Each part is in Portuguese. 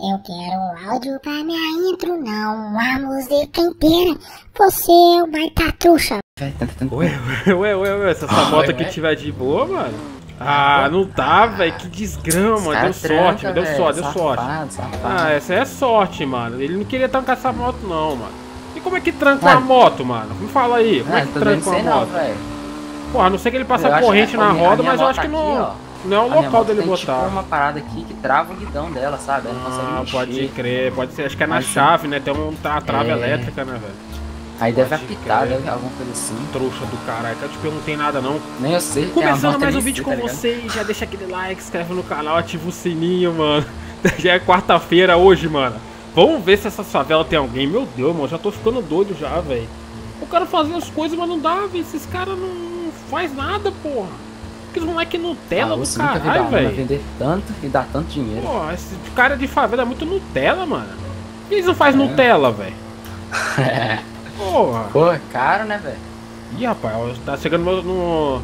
Eu quero um áudio pra minha intro, não a música inteira. Você é o baita truxa. Ué, ué, ué, ué, se essa moto aqui tiver de boa, mano. Ah, não tá, velho. Que desgrama. Deu sorte, deu sorte, deu sorte. Ah, essa é sorte, mano. Ele não queria trancar essa moto, não, mano. E como é que tranca uma moto, mano? Me fala aí. Como é que tranca uma moto? Porra, a não sei que ele passa corrente na roda, mas eu acho que não. Não é o local dele tem, botar. Tipo, uma parada aqui que trava o guidão dela, sabe? Ela não Ah, pode crer, pode ser. Acho que é na Mas, chave, né? Tem um, tá uma trave É. elétrica, né, velho? Aí deve pode apitar, crer. deve alguma coisa assim. Trouxa do caralho. Que eu te perguntei nada, não. Nem eu sei. Começando moto mais um vídeo tá com ligado? vocês, já deixa aquele like, inscreve no canal, ativa o sininho, mano. Já é quarta-feira hoje, mano. Vamos ver se essa favela tem alguém. Meu Deus, mano, já tô ficando doido já, velho. O cara fazendo as coisas, mas não dá, velho. Esses caras não faz nada, porra. Aqueles moleque Nutella Ah, do caralho, Ana velho. vender tanto e dar tanto dinheiro. Porra, esse cara de favela é muito Nutella, mano. Por que eles não fazem Nutella, velho? Porra. Pô, é caro, né, velho? Ih, rapaz, tá chegando no, no,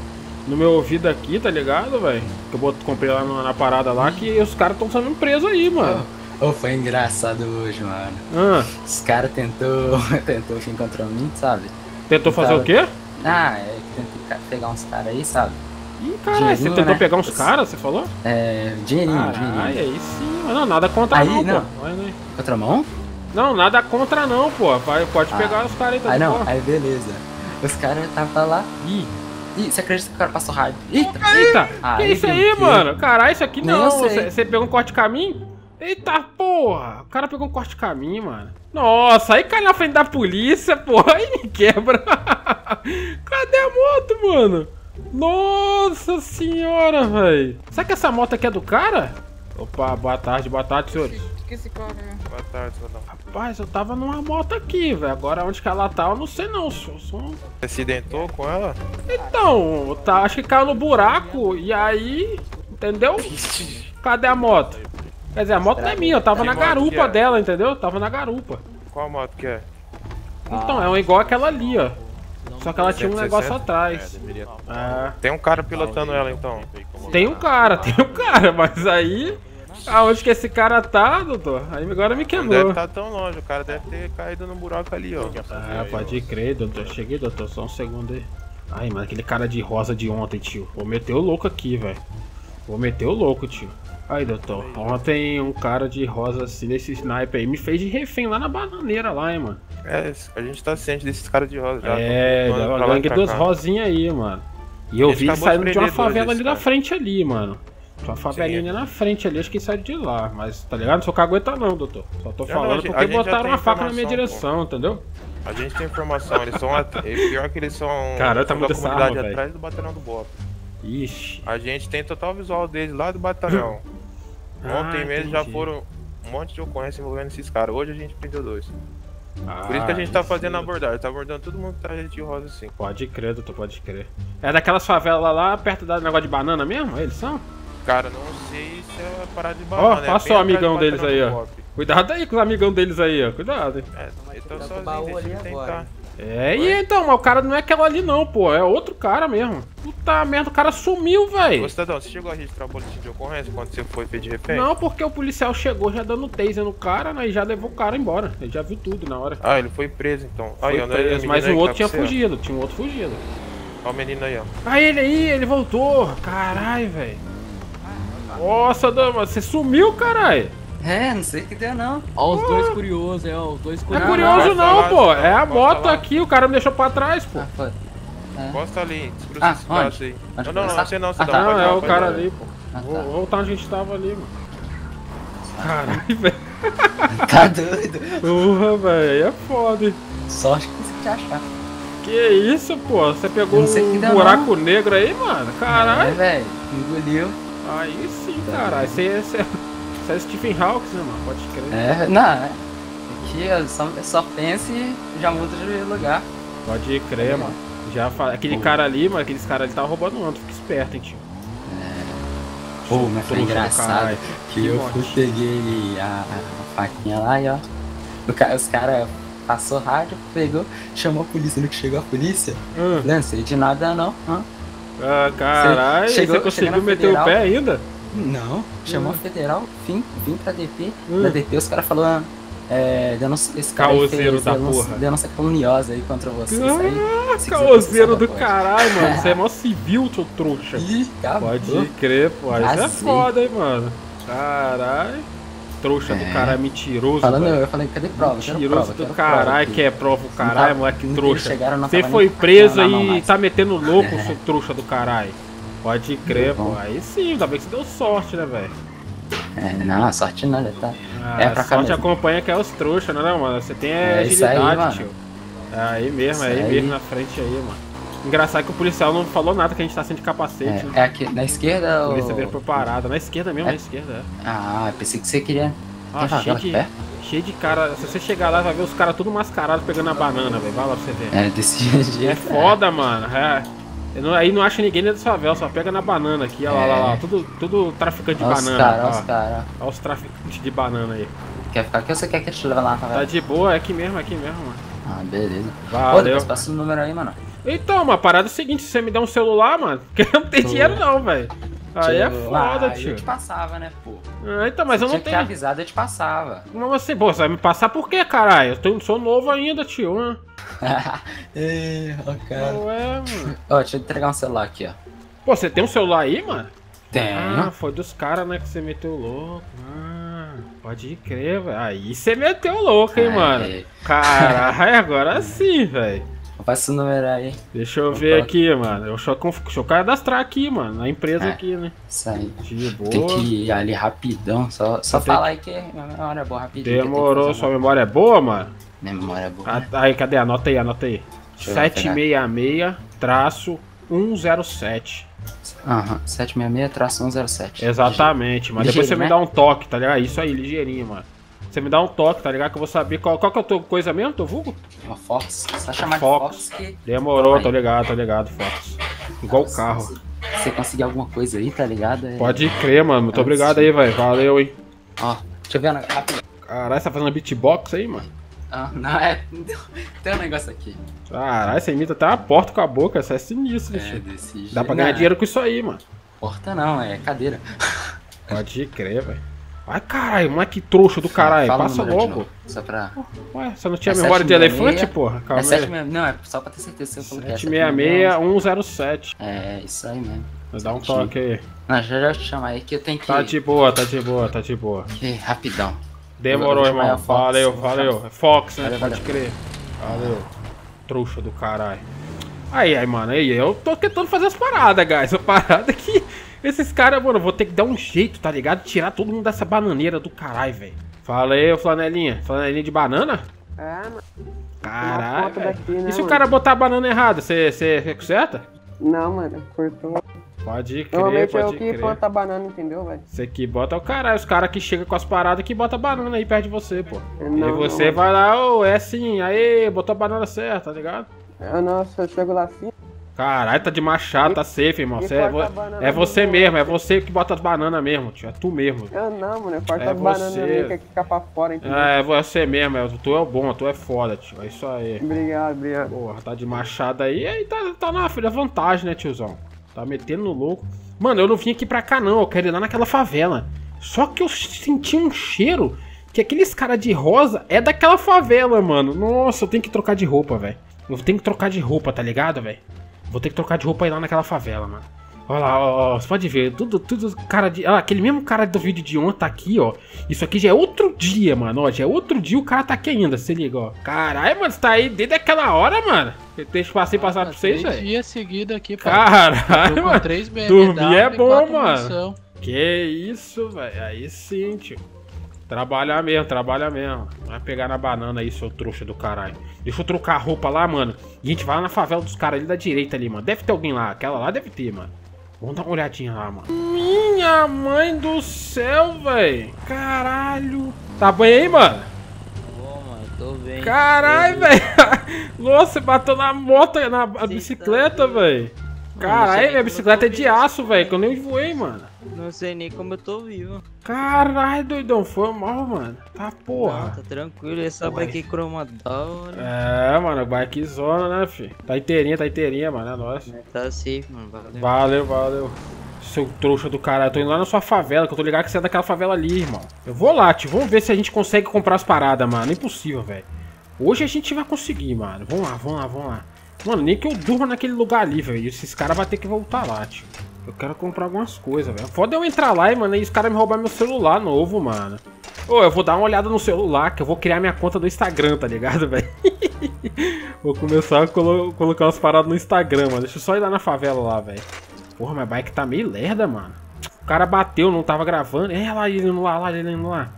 no meu ouvido aqui, tá ligado, velho? Que eu comprei lá na, na parada lá, que os caras tão sendo presos aí, mano. Ô, foi engraçado hoje, mano. Ah, Os caras tentou, tentou vir contra mim, sabe? tentou fazer o quê? Ah, é, tentou pegar uns caras aí, sabe? Ih, caralho, você tentou né? pegar uns caras, você falou? É, dinheirinho, Caralho, dinheirinho. aí sim. Mas não, nada contra Aí, não, não. pô. Vai, né? Contramão? Não, nada contra não, pô. Vai, pode Ah. pegar os caras aí, tá Aí não, aí beleza. Os caras tava lá. Ih, Ih, você acredita que o cara passou rádio? Eita! eita, Ah, que aí isso aí, mano? Caralho, isso aqui não. Você você pegou um corte de caminho? Eita porra, o cara pegou um corte de caminho, mano. Nossa, aí cai na frente da polícia, porra, aí me quebra. Cadê a moto, mano? Nossa senhora, velho. Será que essa moto aqui é do cara? Opa, boa tarde, boa tarde, senhores. que esse cara é? Boa tarde, cidadão. Rapaz, eu tava numa moto aqui, velho. Agora onde que ela tá, eu não sei não. Só, só... Você acidentou com ela? Então, tá, acho que caiu no buraco e aí. Entendeu? Cadê a moto? Quer dizer, a moto não é minha, eu tava Que na que garupa é? dela, entendeu? Eu tava na garupa. Qual moto que é? Então, é um igual aquela ali, ó. Só que ela tinha um 160? negócio atrás. É, Tem um cara pilotando ela então. tem um cara, tem um cara, mas aí. Aonde que esse cara tá, doutor? Aí agora me Não deve quebrou. estar tão longe, o cara deve ter caído no buraco ali, ó. Ah, pode crer, doutor. Cheguei, doutor. Só um segundo aí. Ai, mano, aquele cara de rosa de ontem, tio. Vou meter o louco aqui, velho. Vou meter o louco, tio. Aí, doutor. Ontem um cara de rosa assim, nesse sniper aí, me fez de refém lá na bananeira lá, hein, mano. É, a gente tá ciente desses caras de rosa já. é, Tão andando da gangue dos aí, mano. E eu vi saindo de uma favela ali na cara. frente ali, mano. Tinha uma favelinha Sim. na frente ali, acho que saiu de lá. Mas, tá ligado? Não sou cagueta não, doutor. Só tô Já não, falando a porque já botaram uma faca na minha direção, entendeu? A gente tem informação, eles são. at- Pior que eles são. Caralho, tá muito comunidade atrás do batalhão do Bop. Ixi. A gente tem total visual deles lá do batalhão. Ah, Ontem mesmo já entendi. foram um monte de ocorrência envolvendo esses caras. Hoje a gente prendeu dois. Por isso que a Ah, gente tá fazendo a abordagem. Tá abordando todo mundo que tá de rosa assim. Pode crer, doutor, pode crer. É daquelas favelas lá perto da negócio de banana mesmo? Eles são? Cara, não sei se é parada de banana. é ó bem só o atrás amigão do deles aí, ó. do. Cuidado aí com os amigão deles aí, ó. Cuidado, hein. É, eu tô o sozinho, baú deixa ali eu agora, tentar. hein? É, e então, mas o cara não é aquela ali não, pô. É outro cara mesmo. Puta merda, o cara sumiu, Ô, velho. cidadão, você chegou a registrar o boletim de ocorrência quando você foi feito de refém? Não, porque o policial chegou já dando taser no cara, né? E já levou o cara embora. Ele já viu tudo na hora. Ah, ele foi preso então. Aí, Foi ó, não é preso, menino mas aí o outro tá tinha ó. fugido. Tinha um outro fugido. Ó o menino aí, ó. Ah, ele aí, ele voltou. Caralho, velho. Nossa, dama, você sumiu, caralho. É, não sei o que deu não. Ó, os dois curiosos, é, ó, os dois Não é curiosos. curioso não, lá, pô. não, É a moto lá. aqui, o cara me deixou pra trás, pô. Ah, foi. Posta ali, descruza Ah, esse espaço onde? aí. Onde Não, não, não, você não, Ah, cidadão. tá. Não, é o cara ali, pô. Ah, Vou tá. voltar onde a gente tava ali, mano. Caralho, velho. Tá doido. Porra, velho. É foda, hein? Sorte que você te achar. Que isso, pô? Você pegou Não um buraco negro aí, mano? É, Caralho. velho. Engoliu. Aí sim, caralho. Você é, você é- você é Stephen Hawking, né, mano? Pode crer. É, não, é. Aqui só, só penso e já muda de lugar. Pode crer, mano. Já. Aquele cara ali, mano, aqueles caras ali tá roubando um, fica esperto, hein, tio. Pô, mas foi engraçado caralho. que eu fui, peguei a, a faquinha lá e ó. o ca- os caras passou rádio, pegou, chamou a polícia. No que chegou a polícia, Hum. não sei de nada não. hã? Ah, caralho. Você chegou- Você conseguiu meter o Federal? pé ainda? Não, chamou a federal, vim, vim pra DP. Hum. Na DP os caras falaram, é, denúncia, esse cara Caoseiro da denúncia, porra. denúncia caluniosa aí contra vocês. Ah, aí, caoseiro do caralho, mano. Você é mó civil, seu trouxa. Ih, acabou. Pode crer, pô. Isso é foda, hein, mano. Caralho. Trouxa do É. caralho, mentiroso. Falando, velho. eu falei, cadê prova? Mentiroso prova, do caralho, que é prova o caralho, tava- moleque trouxa. Você foi preso e mais. tá metendo louco, seu trouxa do caralho. Pode crer, Muito pô. Aí sim, ainda bem que você deu sorte, né, velho? É, não, sorte não, já tá. Ah, É pra cá sorte mesmo. acompanha que é os trouxas, né, não, mano? Você tem É isso aí, agilidade, mano. tio. É aí mesmo, é aí, aí. mesmo na frente aí, mano. Engraçado que o policial não falou nada que a gente tá sem de capacete, É, né? é aqui, na esquerda A ou... polícia veio preparada. Na esquerda mesmo, É. na esquerda, é. Ah, pensei que você queria... Ah, cheio de, cheio de cara. Se você chegar lá, vai ver os caras tudo mascarados pegando a banana, velho. Vai lá pra você ver. É, desse jeito. É foda, mano. É. Não- aí não acha ninguém dentro da favela, só pega na banana aqui, ó lá, lá, lá. Tudo, tudo traficante de Olha os banana. caras, olha os caras. Olha os traficantes de banana aí. Quer ficar aqui ou você quer que eu te leve lá na Tá favela? de boa, é aqui mesmo, é aqui mesmo, mano. Ah, beleza. Pô, Valeu. depois passa o número aí, mano. Então, uma parada é o seguinte, se você me der um celular, mano, porque eu não tenho dinheiro não, velho. Aí é foda, ah, tio. Eu te passava, né, pô? Ah, então, mas eu não Tinha tenho. avisado, eu te passava. Não, assim, pô, você vai me passar por quê, caralho? Eu tenho- sou novo ainda, tio. Né? Ei, ó, cara. Ué, mano. Ó, deixa eu entregar um celular aqui, ó. Pô, você tem um celular aí, mano? Tenho. Ah, foi dos caras, né, que você meteu louco. Ah, pode crer, velho. Aí você meteu louco, hein, Aí. mano. Caralho, agora sim, velho. Passa o número aí. Deixa eu ver aqui, mano. Eu deixa eu cadastrar aqui, mano. Na empresa É. aqui, né? Isso aí. De boa. Tem que ir ali rapidão. Só, só Tem fala aí que minha memória é boa rapidinho. Demorou, sua uma- memória é boa, mano? Minha memória é boa. Ah, Aí, cadê? Anota aí, anota aí. Deixa eu pegar. 766-107. Aham, 766-107. Exatamente, mas depois você me né? dá um toque, tá ligado? Isso aí, ligeirinho, mano. Você me dá um toque, tá ligado? Que eu vou saber qual, qual que é a tua coisa mesmo, teu vulgo? Uma Fox. Só chamar Fox. de Fox que Demorou, tô ligado, tô ligado, Fox. Igual o carro. se você conseguir alguma coisa aí, tá ligado? É- Pode crer, mano. Muito Ah, obrigado sim. aí, velho. Valeu, hein. Ó, deixa eu ver na- rápido. Caralho, você tá fazendo beatbox aí, mano? Ah, não, é. Tem um negócio aqui. Caralho, você imita até uma porta com a boca. Isso é sinistro, É, tio. desse jeito. Dá pra ganhar Não, dinheiro com isso aí, mano. Porta não, é cadeira. Pode crer, velho. Ai, caralho, moleque trouxa do caralho. Fala Passa de logo. Só pra. Ué, você não tinha É memória de 766? elefante, porra? Calma é aí. 766. Não, é só pra ter certeza se eu falei que é 766-107. É, isso aí mesmo. Dá um toque aí. Não, já já te chamar aí que eu tenho que. Tá de boa, tá de boa, tá de boa. que rapidão. Demorou, irmão. Fox. Valeu, valeu. É Fox, né? Valeu, Pode valeu. crer. Valeu. Trouxa do caralho. Aí, aí, mano. Aí, eu tô tentando fazer as paradas, guys. A parada que. Esses caras, mano, eu vou ter que dar um jeito, tá ligado? Tirar todo mundo dessa bananeira do caralho, velho. Fala aí, ô flanelinha. Flanelinha de banana? É, mano. Caralho, daqui, né, E se o mano? cara botar a banana errada, você conserta? Não, mano, cortou. Pode crer, Normalmente é pode o que crer. planta banana, entendeu, velho? Você que bota é o caralho, os caras que chegam com as paradas que bota banana aí perto de você, pô. É, e não, você não. vai lá, ô, é assim, aí, botou a banana certa, tá ligado? Eu não, se eu chego lá assim, Caralho, tá de machado, tá safe, irmão. e Cê é, vo- é você mesmo, mesmo, é você que bota as bananas mesmo, tio. É tu mesmo. eu não, mano, eu corto É as bananas você. que fica pra fora, entendeu? É, é você mesmo, é, tu é o bom, tu é foda, tio. É isso aí. Obrigado, obrigado. Porra, tá de machado aí, aí tá, tá na filha vantagem, né, tiozão? Tá metendo no louco. Mano, eu não vim aqui pra cá não, eu quero ir lá naquela favela. Só que eu senti um cheiro que aqueles cara de rosa é daquela favela, mano. Nossa, eu tenho que trocar de roupa, velho. Eu tenho que trocar de roupa, tá ligado, velho? Vou ter que trocar de roupa aí lá naquela favela, mano. Olha lá, ó, ó, você pode ver, tudo, tudo cara de. Ah, aquele mesmo cara do vídeo de ontem tá aqui, ó. Isso aqui já é outro dia, mano. Ó, já é outro dia, o cara tá aqui ainda, se liga, ó. Caralho, mano, você tá aí desde aquela hora, mano. Eu deixa eu passei passar pra vocês, Três velho. dias seguidos aqui. Caralho, mano. três BMW dormir é bom, mano. munição. Que isso, velho. Aí sim, tio. Trabalhar mesmo, trabalha mesmo. Vai pegar na banana aí, seu trouxa do caralho. Deixa eu trocar a roupa lá, mano. A gente vai lá na favela dos caras ali da direita ali, mano. Deve ter alguém lá. Aquela lá deve ter, mano. Vamos dar uma olhadinha lá, mano. Minha mãe do céu, velho. Caralho. Tá bem aí, mano? Bom, mano, tô bem. Caralho, velho. Nossa, você bateu na moto, na bicicleta, velho. Caralho, minha bicicleta é de aço, velho. Que eu nem voei, mano. Não sei nem como eu tô vivo. Caralho, doidão, foi mal, mano. Tá Não, porra. tá tranquilo, essa Ué. bike cromadora. É, mano, bikezona, né, fi? Tá inteirinha, tá inteirinha, mano, é nóis. Tá safe, mano. Valeu. Valeu, valeu. Seu trouxa do caralho. Eu tô indo lá na sua favela, que eu tô ligado que você é daquela favela ali, irmão. Eu vou lá, tio. Vamos ver se a gente consegue comprar as paradas, mano. Impossível, velho. Hoje a gente vai conseguir, mano. Vamos lá, vamos lá, vamos lá. Mano, nem que eu durma naquele lugar ali, velho. Esses caras vão ter que voltar lá, tio. Eu quero comprar algumas coisas, velho. Foda eu entrar lá e, mano, e os caras me roubar meu celular novo, mano. Ô, eu vou dar uma olhada no celular, que eu vou criar minha conta do Instagram, tá ligado, velho? vou começar a colo colocar umas paradas no Instagram, mano. Deixa eu só ir lá na favela lá, velho. Porra, minha bike tá meio lerda, mano. O cara bateu, não tava gravando. É lá, ele indo lá, lá, ele indo lá.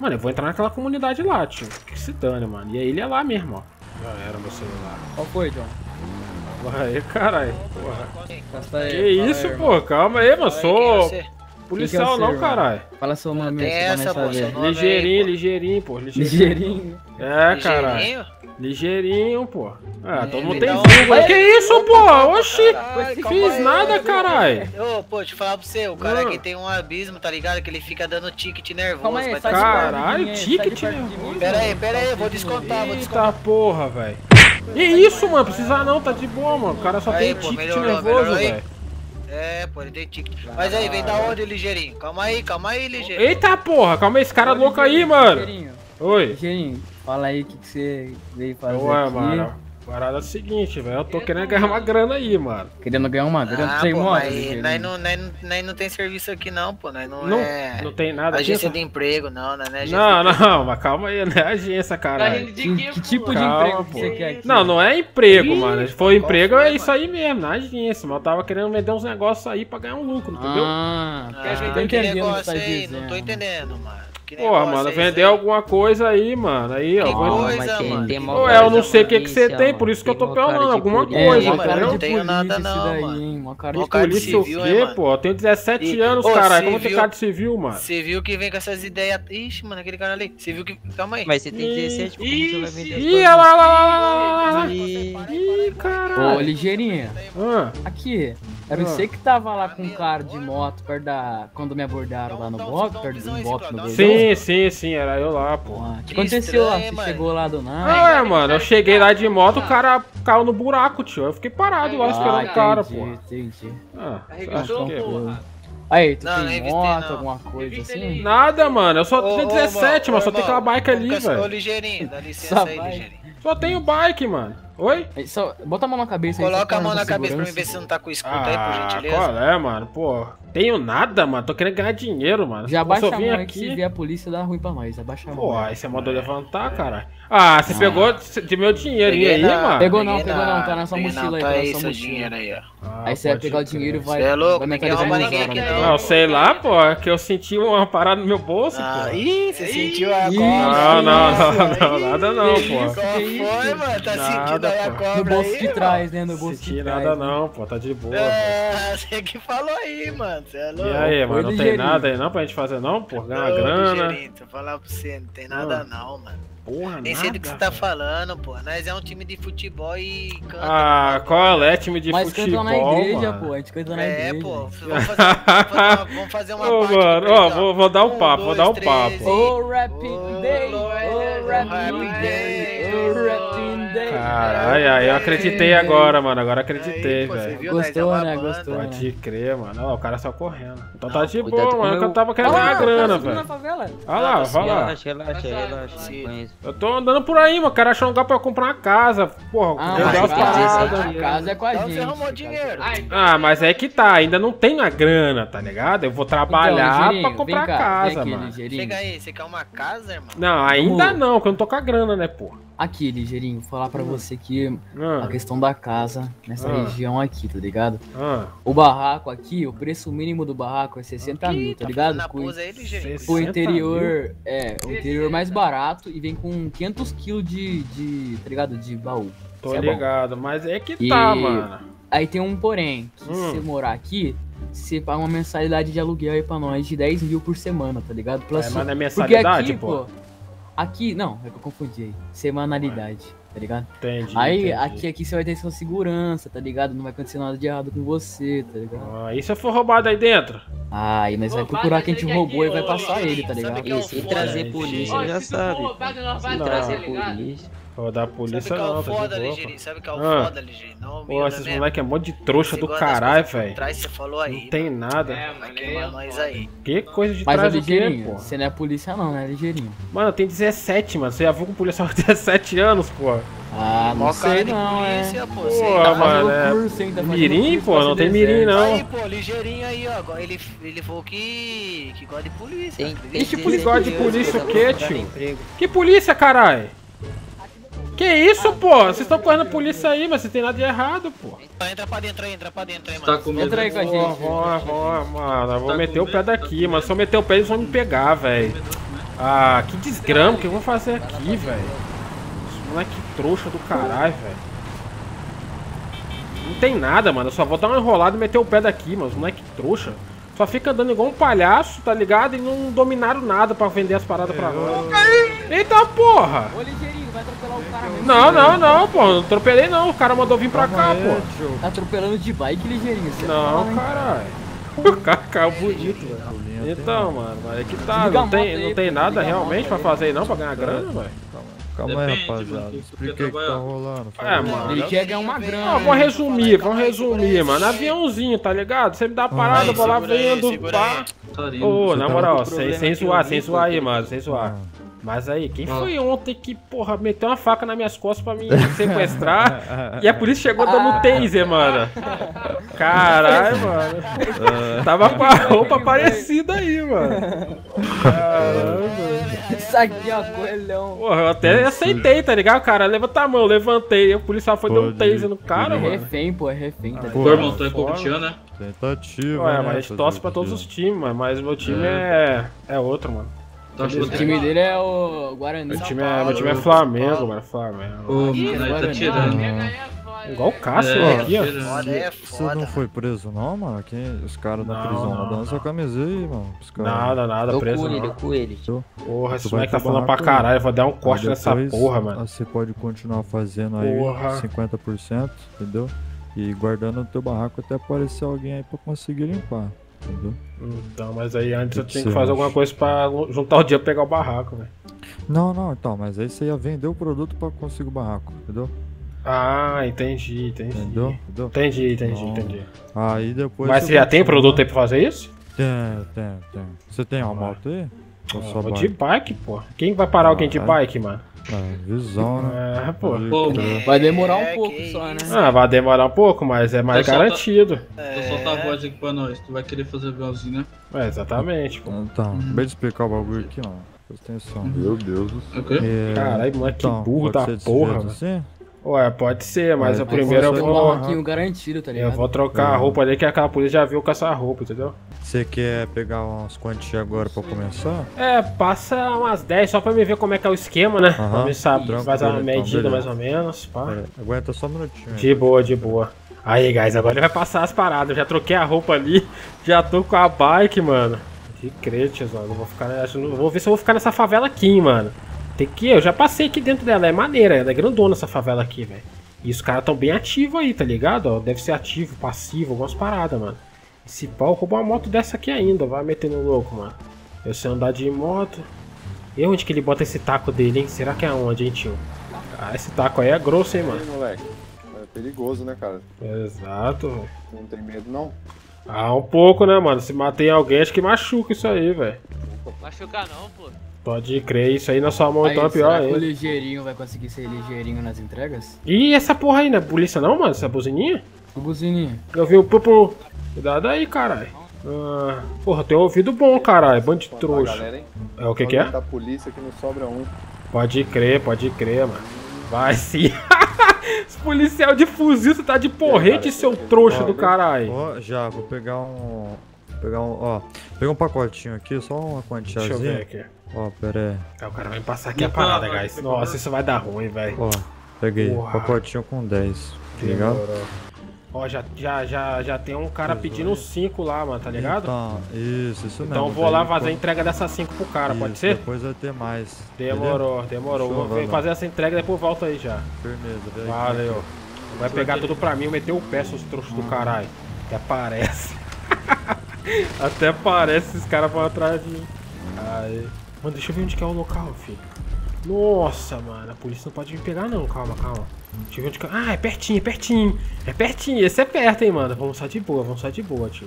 Mano, eu vou entrar naquela comunidade lá, tio. Que se dane, mano. E aí ele é lá mesmo, ó. Já era meu celular. Qual foi, John? Vai, caralho. Que isso, aí, pô? Calma aí, mano. Sou é policial Quem que é não, caralho. Fala seu nome aí, essa, pô, seu Ligeirinho, aí, pô. ligeirinho, pô. Ligeirinho. Ligeirinho. É, caralho. Ligeirinho? Ligeirinho, pô. Ah, todo mundo me tem um- vulgo. aí. Que isso, pô? Oxi. Caralho, Fiz aí, nada, caralho. Ô, pô, deixa eu falar pra você, o cara Ah. aqui tem um abismo, tá ligado? Que ele fica dando ticket nervoso. Calma aí, Caralho, ticket nervoso. Pera aí, pera aí, eu vou descontar, vou descontar. Eita porra, velho. Que isso, mano? Precisa não, tá de boa, mano. O cara só Aí, tem pô, ticket melhorou, nervoso, velho. É, pô, ele tem ticket. Mas aí, vem da onde, ligeirinho? Calma aí, calma aí, ligeirinho. Eita porra, calma aí, esse cara é louco aí, mano. Ligeirinho, Oi. Ligeirinho, fala aí o que, que você veio fazer Ué, aqui. mano. Parada é a seguinte, velho. Eu tô querendo ganhar uma grana aí, mano. Querendo ganhar uma grana, Ah, tem pô, moto, mas nós não, nós, não, nós não tem serviço aqui não, pô. Nós não, Não, é não tem nada aqui. agência essa- de emprego, não, não é agência Não, de não, mas calma aí, não é agência, caralho. Que, que tipo de Calma, emprego que pô. você quer aqui? Não, não é emprego, mano. Se for emprego, foi, é isso aí mesmo, na agência. Mas eu tava querendo vender uns negócios aí pra ganhar um lucro, entendeu? Ah, Ah, acho que que negócio tá aí? Não tô entendendo, mano. Que Porra, mano, é vender alguma coisa aí, mano. Aí, ó. Que vou- coisa, mas quem mano. tem é, eu não sei o que, que você polícia, tem, mano. por isso que eu tô Tem perguntando alguma polícia. É, coisa, mano, cara eu não tenho nada não, daí, mano. Uma cara de de Polícia o civil, hein, quê, mano? pô? Eu tenho 17 E- anos, Ô, caralho. Como tem civil- cara de civil, mano? Você viu que vem com essas ideias. Ixi, mano, aquele cara ali. Você viu que. Calma aí. Mas você tem 17, como você vai vender Ih, olha lá, lá, lá, lá, lá. Ih, Ih, Ô, caralho. ligeirinha, Ah, aqui. Era Ah. você que tava lá com um cara de moto perto da. Quando me abordaram lá no box, perto do box no um Verdão? sim, sim, sim, era eu lá, pô. Porra, O que Que aconteceu lá? Você mano. chegou lá do nada? Ah, é, mano, eu cheguei lá de moto, o cara caiu no buraco, tio. Eu fiquei parado lá esperando o cara, entendi, pô. entendi. Ah, Ah, o quê? tranquilo. Aí, tu Não, tem moto, não. alguma coisa assim? Nada, mano, eu só Ô, tenho ô, 17, irmão, mas só ô, tem aquela irmão, bike ali, essa- Ô, velho. ligeirinho, dá licença aí, ligeirinho. Só tenho bike, mano. Oi? Aí, só, bota a mão na cabeça aí. Coloca só a mão na cabeça pra mim ver se não tá com escuta aí, por Ah, gentileza. qual é, mano? Pô, tenho nada, mano. Tô querendo ganhar dinheiro, mano. Já abaixa só a vim mão aí que se aqui. vier a polícia dá ruim pra nós. Abaixa a mão. Pô, aí. aí você mandou levantar, cara. Ah, você pegou de meu dinheirinho aí, na- mano? Pegou não, pegou não, tá na sua mochila aí, tá tá na aí sua seu mochila. dinheiro aí, ó. Ah, Aí você vai pegar o dinheiro e vai. Cê é louco, vai ninguém rouba ninguém aqui, não. Não, sei lá, pô, é que eu senti uma parada no meu bolso, Ah, pô. ih, você sentiu a cobra. Não, não, não, não, nada não, pô. Qual foi, mano? Tá sentindo nada, No bolso aí, de trás, mano. né? No bolso Senti de trás. nada né? não, pô. Tá de boa. É, você que falou aí, mano. Você é louco. E aí, mano? Não tem nada aí não pra gente fazer não, pô? Ganhar Ô, grana. Tô falando pra você. Não tem nada hum. não, mano. Porra, Nem sei do que você tá falando, pô. Nós é um time de futebol e canta. Ah, qual é? é time de Mas futebol? Mas canta na igreja, mano. pô. A gente canta na é, igreja. É, pô. Vamos fazer, vamos fazer uma, parte Ô, mano, ó, vou, dar um, papo, vou dar um papo. Ô, oh, Rapid Day! Ô, oh, Rapid Day! Ô, Rapid Day! Oh, 10. Caralho, aí eu acreditei agora, mano. Agora acreditei, velho. Tá Gostou, né? Gostou. Né? Né? Pode crer, mano. Ó, o cara só correndo. Então tá de boa, mano. Que eu tava querendo ganhar grana, velho. Olha lá, tá olha tá lá. Relaxa, relaxa, relaxa. Eu tô andando por aí, mano. O cara achou um lugar pra comprar uma casa. Porra, ah, mas casa, casa é com a então gente. Você dinheiro. Ah, mas é que tá. Ainda não tem a grana, tá ligado? Eu vou então, trabalhar pra comprar casa, mano. Chega aí, você quer uma casa, irmão? Não, ainda não, porque eu não tô com a grana, né, porra. Aqui, Ligeirinho, vou falar pra você que a Ah, questão da casa nessa Ah. região aqui, tá ligado? ah. O barraco aqui, o preço mínimo do barraco é 60 mil, tá ligado? Na Com- aí, ligeirinho. Cês- O 60 interior é o interior mais barato e vem com 500 kg de, de, tá ligado? De baú. Tô é bom. ligado, mas é que E- tá, mano. Aí tem um porém, que Hum. se você morar aqui, você paga uma mensalidade de aluguel aí pra nós de 10 mil por semana, tá ligado? Pela É, mas não é mensalidade, aqui, pô. pô. Aqui, não, é que eu confundi aí. Semanalidade, tá ligado? Entendi. Aí, entendi. aqui, aqui você vai ter sua segurança, tá ligado? Não vai acontecer nada de errado com você, tá ligado? Ah, e se eu for roubado aí dentro? Ah, e nós vai procurar quem te roubou e vai passar ele, tá ligado? Que é E trazer polícia, já sabe. pô. Se Não. trazer polícia. Vou dar Sabe polícia que é o não, tá de foda, boa. Ligeirinho? Sabe que é o Ah. foda, Ligeirinho? Não, Pô, esses mesmo. moleque é mó de trouxa do caralho, velho. trás, você falou aí. Não tem nada. É, Vai queimar nós aí. Que coisa de Mas, trás ligeirinho, pô? você não é polícia não, né, ligeirinho? Mano, eu tenho 17, mano. Você já viu com policial com 17 anos, pô? Ah, não cara sei de não, é. polícia, pô. Pô, Sei mano, é curso, hein, tá fazendo Mirim, pô, não tem mirim, não. Aí, pô, ligeirinho aí, ó. Agora ele, ele falou que, que gosta de polícia. Tem, acredita? Ixi, tem polícia gosta de 16 polícia o quê, tá tio? Que polícia, caralho? Que isso, pô? Vocês estão correndo a polícia aí, mas você tem nada de errado, pô. Entra pra dentro aí, entra pra dentro aí, Tá mano. com medo? Entra aí com a gente. vó, vó, mano, eu vou Tá meter o pé medo? Tá daqui, com mano. Se eu meter o pé, eles vão me pegar, velho. Ah, que desgrama, o que eu vou fazer aqui, velho? Esse moleque trouxa do caralho, velho. Não tem nada, mano. Eu só vou dar uma enrolada e meter o pé daqui, mano. Os moleque trouxa. Só fica andando igual um palhaço, tá ligado? E não dominaram nada pra vender as paradas pra nós. Eita porra! Ô, ligeirinho, vai atropelar o cara mesmo. Não, não, não, pô. Não atropelei não. O cara mandou vir pra cá, pô. Tá atropelando de bike, ligeirinho. Você Não, caralho. O cara caiu bonito, velho. Então, mano, é que tá. Não tem, não tem nada realmente pra fazer não, pra ganhar grana, velho. Calma aí, Depende, rapaziada. mano, Expliquei o que porque tá rolando. É, mano. Ele quer ganhar uma grana. Não, vamos resumir, vamos resumir, mano. Aviãozinho, tá ligado? Você me dá a parada, eu vou lá aí, vendo. Ô, na moral, sem, sem aqui, zoar, sem zoar aí, mano, sem zoar. Mas aí, quem Ah. foi ontem que, porra, meteu uma faca nas minhas costas pra me sequestrar e a polícia chegou dando taser, mano? Caralho, mano. Tava com a roupa parecida aí, mano. Caramba. Isso aqui, ó, coelhão. Porra, eu até aceitei, tá ligado? Cara, levanta a mão, levantei. O policial foi dar um taser no cara, É mano. refém, pô, é refém, tá Pô, Ô, ligado? irmão, tu é né? Tentativa. Ué, né, mas a gente fazer torce pra todos os times, mano. Mas o meu time é, é outro, mano. Que eu O time dele é o Guarani. Meu time é, meu time é Flamengo, mano. Flamengo. Ô, mano, aí tá tirando. Igual o Cássio É, aqui, ó. é Você não foi preso não, mano? Quem, os caras da prisão não, lá dando sua camisa aí, mano. Nada, nada, Tô preso com ele, não. com ele. Porra, esse Tu vai moleque tá falando pra caralho. Eu vou dar um corte nessa porra, mano. Você pode continuar fazendo aí Porra. 50%, entendeu? E guardando o teu barraco até aparecer alguém aí pra conseguir limpar, entendeu? Então, mas aí antes eu tenho que fazer alguma coisa pra juntar o dia pra pegar o barraco, velho. Não, não, então, mas aí você ia vender o produto pra conseguir o barraco, entendeu? Ah, entendi, entendi. Entendeu? Entendeu? Entendi, entendi, Não. entendi. Aí depois. Mas você já tem produto aí pra fazer isso? Tem, tem, tem. Você tem uma Ah. moto aí? Ah, vou de bike? pô. Quem vai parar alguém de Ah, bike, mano? Ah, visão, né? É, pô. Pô. Vai demorar É, um pouco que só, né? Ah, vai demorar um pouco, mas é mais Eu só tô- garantido. Vou soltar a voz aqui pra nós. Tu vai querer fazer igualzinho, né? É, exatamente, pô. Então, acabei de explicar o bagulho aqui, ó. Presta atenção. Meu Deus do céu. Ok? Caralho, moleque que burro É, da porra, assim? Ué, pode ser, mas Aí o tem primeiro eu que um vou. barraquinho garantido, tá ligado? Eu vou trocar a É. roupa ali que aquela polícia já viu com essa roupa, entendeu? Você quer pegar umas quantias agora pra começar? É, passa umas 10 só pra me ver como é que é o esquema, né? pra Aham. me saber, fazer uma então, medida beleza. mais ou menos, pá. Pera, aguenta só um minutinho. De boa, de boa. Aí, guys, agora ele vai passar as paradas. Eu já troquei a roupa ali, já tô com a bike, mano. De crente, mano. Eu vou ficar. acho- não- Vou ver se eu vou ficar nessa favela aqui, mano. Tem que. Eu já passei aqui dentro dela, é maneira, ela é grandona essa favela aqui, velho. E os caras tão bem ativos aí, tá ligado? Ó, deve ser ativo, passivo, algumas paradas, mano. Esse pau roubou uma moto dessa aqui ainda, vai metendo louco, mano. Eu sei andar de moto. E onde que ele bota esse taco dele, hein? Será que é onde, hein, tio? Ah, esse taco aí é grosso, hein, mano. moleque. É perigoso, né, cara? Exato, velho. Não tem medo, não? Ah, um pouco, né, mano? Se matei alguém, acho que machuca isso aí, velho. Machucar não, pô. Pode crer, isso aí na sua mão Aí, então é pior será que o ligeirinho vai conseguir ser ligeirinho nas entregas? Ih, essa porra aí, não é polícia não, mano? Essa buzininha? O buzininha. Eu vi o pupu. Cuidado aí, caralho. Ah, porra, tem um ouvido bom, caralho. Bando de trouxa. galera, hein? É o que que é? Da polícia que não sobra um. Pode crer, pode crer, mano. Vai sim. Esse policial de fuzil, você tá de porrete, seu trouxa do caralho. Ó, já, vou pegar um. Pegar um. Ó, pegar um pacotinho aqui, só uma quantiazinha. Deixa eu ver aqui. Ó, pera É, o cara vai me passar aqui a parada, guys. Nossa, isso vai dar ruim, velho. aí. Ó, peguei. Porra. Pacotinho com 10. Tá ligado? Ó, já, já, já, já tem um cara pedindo 5 lá, mano, tá ligado? Então, isso, isso mesmo. Então eu vou lá fazer a entrega dessas 5 pro cara, pode Isso, ser? Depois vai ter mais. Demorou, demorou. Show, Vou fazer essa entrega e depois volto aí já. Firmeza, velho. Valeu. Vai pegar tudo pra mim, meter o pé, seus trouxas do caralho. Até parece. Até parece esses caras vão atrás de mim. Aí. Mano, deixa eu ver onde que é o local, filho. Nossa, mano, a polícia não pode me pegar não, calma, calma. Deixa eu ver onde... que- Ah, é pertinho, é pertinho. É pertinho, esse é perto, hein, mano. Vamos só de boa, vamos só de boa, tio.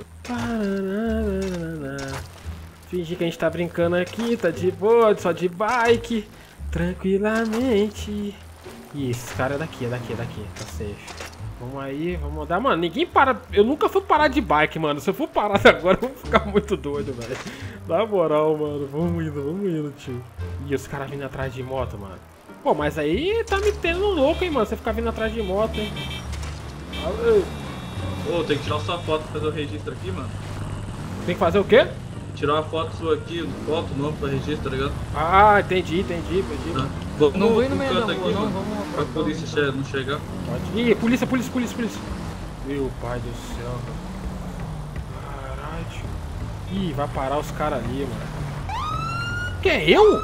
Fingir que a gente tá brincando aqui, tá de boa, só de bike. Tranquilamente. Ih, esse cara é daqui, é daqui, é daqui. Tá safe. Vamos aí, vamos andar. Mano, ninguém para. Eu nunca fui parar de bike, mano. Se eu for parar agora, eu vou ficar muito doido, velho. Na moral, mano. Vamos indo, vamos indo, tio. Ih, os caras vindo atrás de moto, mano. Pô, mas aí tá me tendo louco, hein, mano. Você ficar vindo atrás de moto, hein. Ô, tem que tirar sua foto pra fazer o registro aqui, mano. Tem que fazer o quê? Tirar uma foto sua aqui, foto, nome pra registro, tá ligado? Ah, entendi, entendi, entendi. Vamos Não vou ir no meio, não, aqui, vou não, mano. vamos Pra polícia che- não chegar. Pode ir. Polícia, polícia, polícia, polícia. Meu pai do céu. Caralho, tio. Ih, vai parar os caras ali, mano. Que é eu?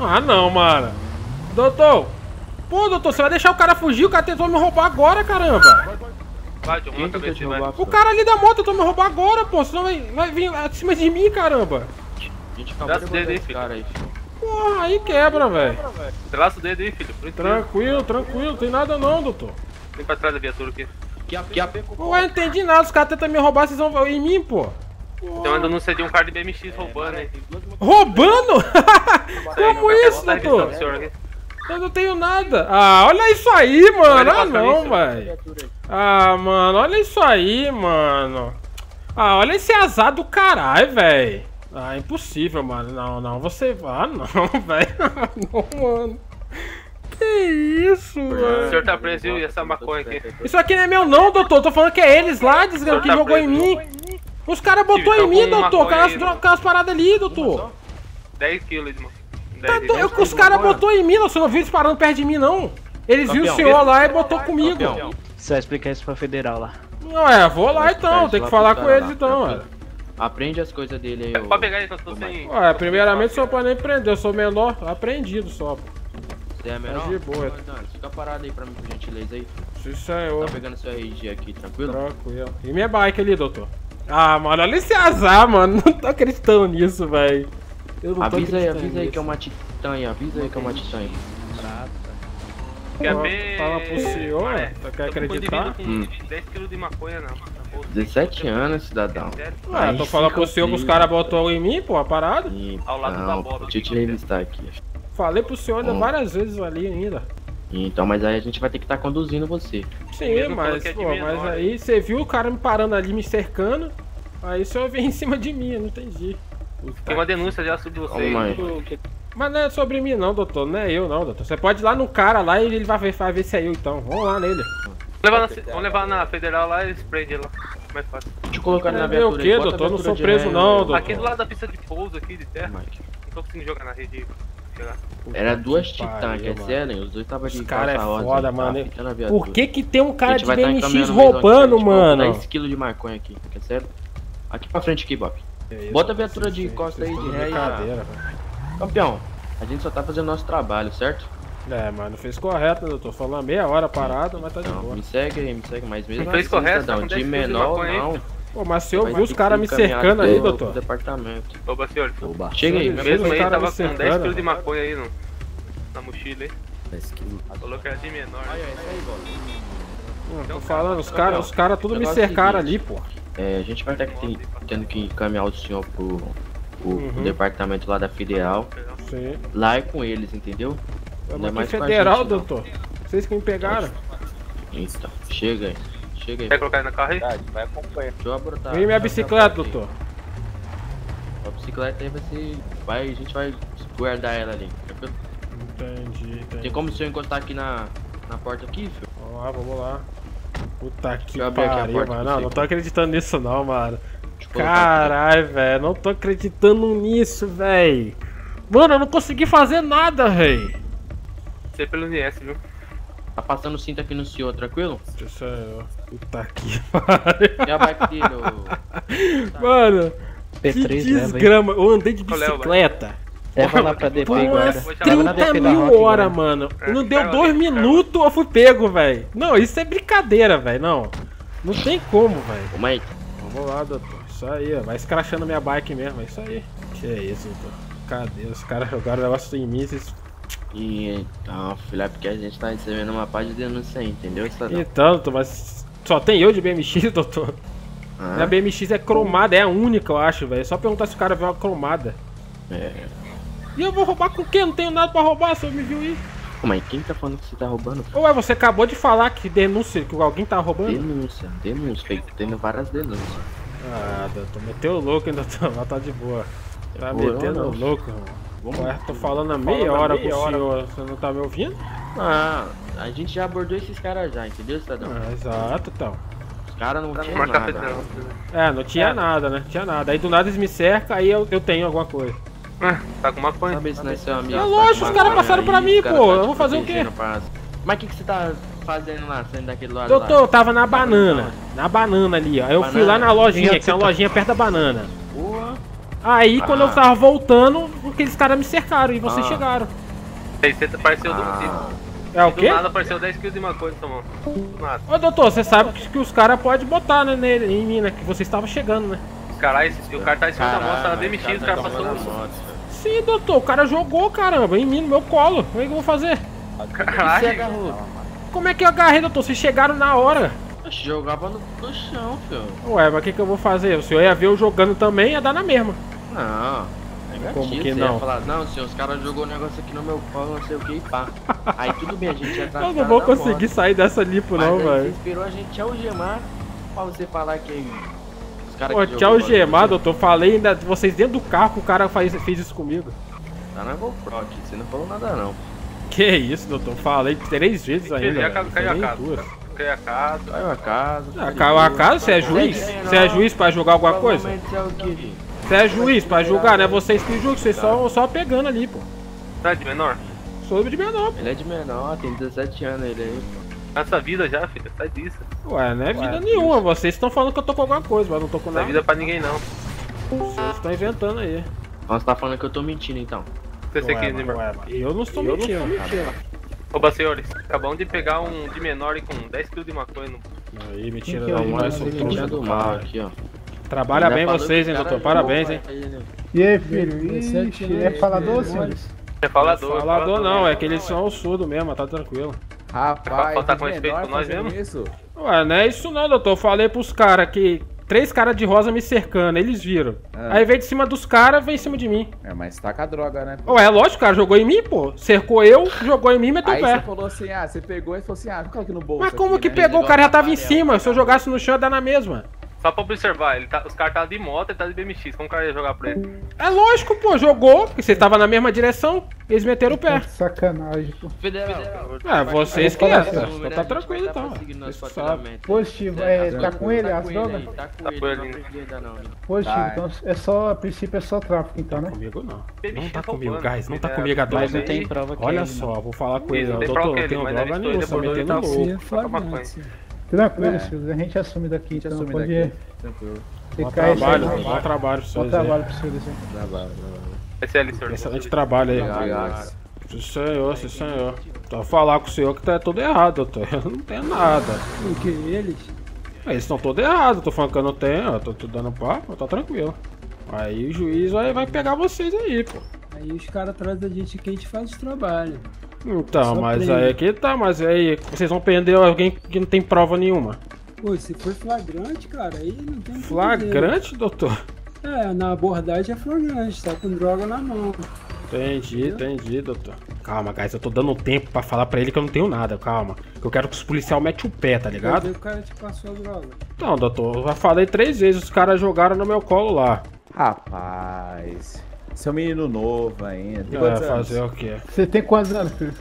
Ah, não, mano. Doutor. Pô, doutor, você vai deixar o cara fugir? O cara tentou me roubar agora, caramba. Vai, John, manda cabeça, vai. O cara ali da moto tentou me roubar agora, pô. Senão vai, vai vir acima de mim, caramba. A gente acabou os de esse filho. cara aí, filho. Porra, aí quebra, velho. Traça o dedo aí, filho. Por Tranquilo, tranquilo. Tem nada não, doutor. Vem pra trás da viatura aqui. Que a, que não entendi nada. Os caras tentam me roubar, vocês vão em mim, pô. Então ainda não cedi um cara de BMX roubando, hein? Roubando? Como isso, doutor? Eu não tenho nada. Ah, olha isso aí, mano. Ah, não, velho. Ah, mano, olha isso aí, mano. Ah, olha esse azar do caralho, velho. Ah, impossível, mano. Não, não, você. Ah, não, velho. Não, mano. Que isso, O mano. senhor tá preso e essa maconha aqui. Isso aqui não é meu, não, doutor. Tô falando que é eles lá, desgraçado, que tá jogou em mim. Os caras botou Tive, em mim, doutor. Aquelas, aí, paradas ali, doutor. 10 quilos, mano. Tá 10 do- eu- os caras botou em mim, você não viu eles parando perto de mim, não. Eles viram o senhor lá e botou comigo. Você vai explicar isso pra federal lá. Não, é, vou lá então, Tá, tem que falar com eles lá, então, mano. Aprende as coisas dele aí, ô. Pode pegar que eu tô sem. Ué, primeiramente só pode nem prender, eu sou menor, aprendido só. pô. Você é menor? de boa. Não, não, Fica parado aí pra mim, por gentileza aí. Sim, senhor. Tá pegando seu RG aqui, tranquilo? Tranquilo. E minha bike ali, doutor? Ah, mano, olha esse azar, mano. Não tô acreditando nisso, velho. Eu não Avisa aí, avisa aí que é uma titã avisa aí que é uma titã aí. Quer Fala- ver? Fala pro senhor, É, você quer acreditar? bandido com 10 quilos de maconha na bolsa. 17 anos, cidadão. Ah, Aí tô falando pro senhor que os sei. caras botou em mim, pô, a parada. Ao lado da Não, bola. deixa eu te revistar aqui. Falei pro senhor ainda Hum. várias vezes ali ainda. Então, mas aí a gente vai ter que estar conduzindo você. Sim, mas, é pô, menor, mas aí você viu o cara me parando ali, me cercando. Aí o senhor vem em cima de mim, eu não entendi. Tem uma denúncia já sobre você. Do- Mas não é sobre mim não, doutor. Não é eu não, doutor. Você pode ir lá no cara lá e ele vai ver, vai ver se é eu então. Vamos lá nele. Vamos levar na, vamos levar na federal lá e eles prendem lá. Mais fácil. Deixa eu colocar ele na É meu viatura quê. Bota a doutor? Não sou preso ré, não, doutor. Aqui do lado da pista de pouso aqui de terra. Mike. Não tô conseguindo jogar na rede. Era duas titãs, quer dizer, né? Os dois estavam de Os cara é foda, tá mano. Por que que tem um cara de tá BMX aqui, roubando, gente colocou mano? 10 kg de maconha aqui, quer sério? Aqui pra frente aqui, Bob. Isso, Bota a viatura vocês- de costa aí, de ré e... brincadeira, velho. Campeão, a gente só tá fazendo nosso trabalho, certo? É, mano, fez correto, né, doutor? Falou uma meia hora parado, mas tá de Não, boa. me segue aí, me segue mais mesmo. Não fez assim, correto, cidadão, tá 10 de quilos de menor, aí. não. Pô, mas se eu vi os caras me cercando aí, doutor. departamento. Oba, senhor. Chega aí. Mesmo os aí caras tava me com cercando, 10 quilos de maconha aí no, na mochila aí. Falou que era de menor. né? Hum, tô falando, os caras os cara tudo me é cercaram ali, pô. É, a gente vai estar aqui tendo que encaminhar o senhor pro, pro- pro Uhum. departamento lá da federal. Sim. Lá é com eles, entendeu? Não é mais que com a federal, gente, não. doutor. Vocês que me pegaram. Então, chega aí. Chega aí. Quer colocar ele na carro aí? Vai acompanhar. Deixa eu abordar. Vem minha bicicleta, doutor. A bicicleta aí vai ser. Vai, a gente vai guardar ela ali, tranquilo? Entendi, entendi. Tem como o senhor encostar aqui na, na porta aqui, filho? Vamos lá, vamos lá. Puta que pariu, mano. Não, não tô acreditando nisso não, mano. Caralho, velho. Não tô acreditando nisso, velho. Mano, eu não consegui fazer nada, velho. Você pelo NS, viu? Tá passando o cinto aqui no senhor, tranquilo? Isso é... Puta que pariu. Bike dele, ô? Mano, que P3 leva aí. desgrama. Eu andei de é, bicicleta Leva lá pra DP na 30 DP da mil horas, mano. É, Não deu cara, dois minutos, eu fui pego, velho. Não, isso é brincadeira, velho. Não. Não tem como, velho. Ô, Mike, Vamos lá, doutor. Isso aí, ó. Vai escrachando minha bike mesmo. É isso aí. Que é isso, doutor. Cadê? Os caras jogaram o negócio em mim, vocês... E então, filha, porque a gente tá recebendo uma parte de denúncia aí, entendeu, cidadão? Então, doutor, mas só tem eu de BMX, doutor. Ah. Minha BMX é cromada, é a única, eu acho, velho. É só perguntar se o cara vê uma cromada. É. E eu vou roubar com o quê? Não tenho nada pra roubar, você me viu aí. Mas quem tá falando que você tá roubando? Ué, você acabou de falar que denúncia, que alguém tá roubando? Denúncia, denúncia, tendo várias denúncias. Ah, doutor, meteu o louco, hein, doutor? Mas tá de boa. Tá boa, metendo não. o louco, mano. Vamos- tô falando há Tô meia falando hora meia com o hora. senhor, você não tá me ouvindo? Ah, a gente já abordou esses caras já, entendeu, cidadão? Ah, exato, então. Os caras não tinham marca nada. federal. É, não tinha É. nada, né? Tinha nada. Aí do nada eles me cercam, aí eu, eu tenho alguma coisa. Tá com maconha? Sabe se é seu amigo? É tá lógico, os caras passaram pra mim, pô. tá Eu vou fazer o quê? Mas o que, que você tá fazendo lá, saindo daquele lado Doutor, lá? eu tava na banana. Na banana ali, ó. Eu fui lá na lojinha, que é uma tá? lojinha perto da banana. Boa. Aí quando Ah. eu tava voltando, aqueles caras me cercaram e vocês Ah. chegaram. Aí você apareceu do Ah. É o Do quê? nada apareceu 10 kg de maconha na sua mão. Do nada. Ô doutor, você sabe que, que os caras podem botar né, nele, em mim, né? Que vocês estavam chegando, né? Caralho, esse- o cara tá em cima da moto, tá DMX, o cara tá passou. Sim, doutor, o cara jogou, caramba, em mim, no meu colo. Como é que eu vou fazer? Caralho. Como é que eu agarrei, doutor? Vocês chegaram na hora. Oxe, jogava no, no chão, filho. Ué, mas o que, que eu vou fazer? O senhor ia ver eu jogando também, ia dar na mesma. Não. Negativo, Como que você não? Ia falar, não, senhor, os caras jogou um negócio aqui no meu colo, não sei o que e pá. Aí tudo bem, a gente ia Eu não vou conseguir sair dessa lipo, não, velho. esperou a gente algemar pra você falar que os caras Pô, que tchau, jogou gemar, doutor. Falei ainda vocês dentro do carro que o cara faz, fez isso comigo. Tá na GoPro aqui, você não falou nada não. Que isso, doutor? Falei três vezes ainda. Ia velho. cair a casa. duas. Caiu a casa. Caiu a casa. Ah, caiu a casa? Você é juiz? Você é juiz pra julgar alguma coisa? É o que? Você é juiz pra julgar, né? Vocês que julgam, vocês só, só pegando ali, pô. Tá de menor? Sou de menor, pô. Ele é de menor, tem 17 anos ele aí. Nessa vida já, filho. Sai disso. Ué, não é vida nenhuma. Vocês estão falando que eu tô com alguma coisa, mas não tô com Não é nada. vida pra ninguém não. Vocês estão inventando aí. Então você tá falando que eu tô mentindo então. Você sei Ué, que ué, mas Eu não estou mentindo. Oba, senhores, acabamos de pegar um de menor e com 10 kg de maconha no. Aí, me tira que é daí, o vai mais ele trouxa do mal cara. aqui, ó. Trabalha bem vocês, hein, o cara doutor? jogou, Parabéns, hein? aí ele- E aí, filho? Ixi, é falador, senhores? É falador. Falador não, é que eles são surdo mesmo, tá tranquilo. Rapaz, faltar com respeito com nós mesmo? Isso? Ué, não é isso não, doutor. Eu falei pros caras que três caras de rosa me cercando, eles viram. Ah. Aí veio de cima dos caras, veio em cima de mim. É, mas tá com a droga, né? Ué, lógico, cara, jogou em mim, pô. Cercou eu, jogou em mim e meteu o Aí pé. você falou assim, ah, você pegou e falou assim, ah, coloca aqui no bolso. Mas como aqui, que né? pegou? O cara já tava em cima. Se eu jogasse no chão, ia dar na mesma. Só pra observar, ele tá, os caras tá de moto e tá de BMX. Como o cara ia jogar pra ele? É lógico, pô, jogou, porque você tava na mesma direção, eles meteram o pé. Sacanagem, pô. Federal. É, vocês que é, tá tranquilo então. tá. Positivo, é, tá com ele tá as drogas? Tá com Tá ele, com não ele. perdi ainda não. né? Positivo, Tá, então é só, a princípio é só tráfico, então, né? Comigo não. Não tá tá comigo, guys. Não tá filho, comigo a droga. mas não tem prova que Olha ele só, vou falar com ele. Doutor, não ele, tenho droga ele nenhuma, só metendo ele tá louco. Tranquilo, É. senhores. A gente assume daqui, A gente então assume pode daqui. Tranquilo. Bom aí, trabalho, senhor. bom trabalho pra Bom vocês. aí. trabalho vocês, hein? Trabalho, trabalho. Esse é. Excelente trabalho aí. Obrigado. Sim, senhor, sim, senhor. Tô falar com o senhor que tá tudo errado, doutor. Eu não tenho nada. O que? Eles? Eles estão todos errados. Tô falando que eu não tenho, eu tô, tô dando papo, tá tranquilo. Aí o juiz vai, vai pegar vocês aí, pô. Aí os caras trazem a gente que a gente faz o trabalho. Então, mas prende. aí que tá, mas aí vocês vão prender alguém que não tem prova nenhuma. Pô, se for flagrante, cara, aí não tem. Flagrante, doutor? É, na abordagem é flagrante, tá com droga na mão. Entendi, entendi, doutor. Calma, guys, eu tô dando tempo pra falar pra ele que eu não tenho nada, calma. Que eu quero que os policial mete o pé, tá ligado? Cadê o cara te passou a droga? Então, doutor, eu já falei três vezes, os caras jogaram no meu colo lá. Rapaz, seu menino novo ainda. Tem É, quantos anos? fazer o quê? Você tem quantos anos, filho?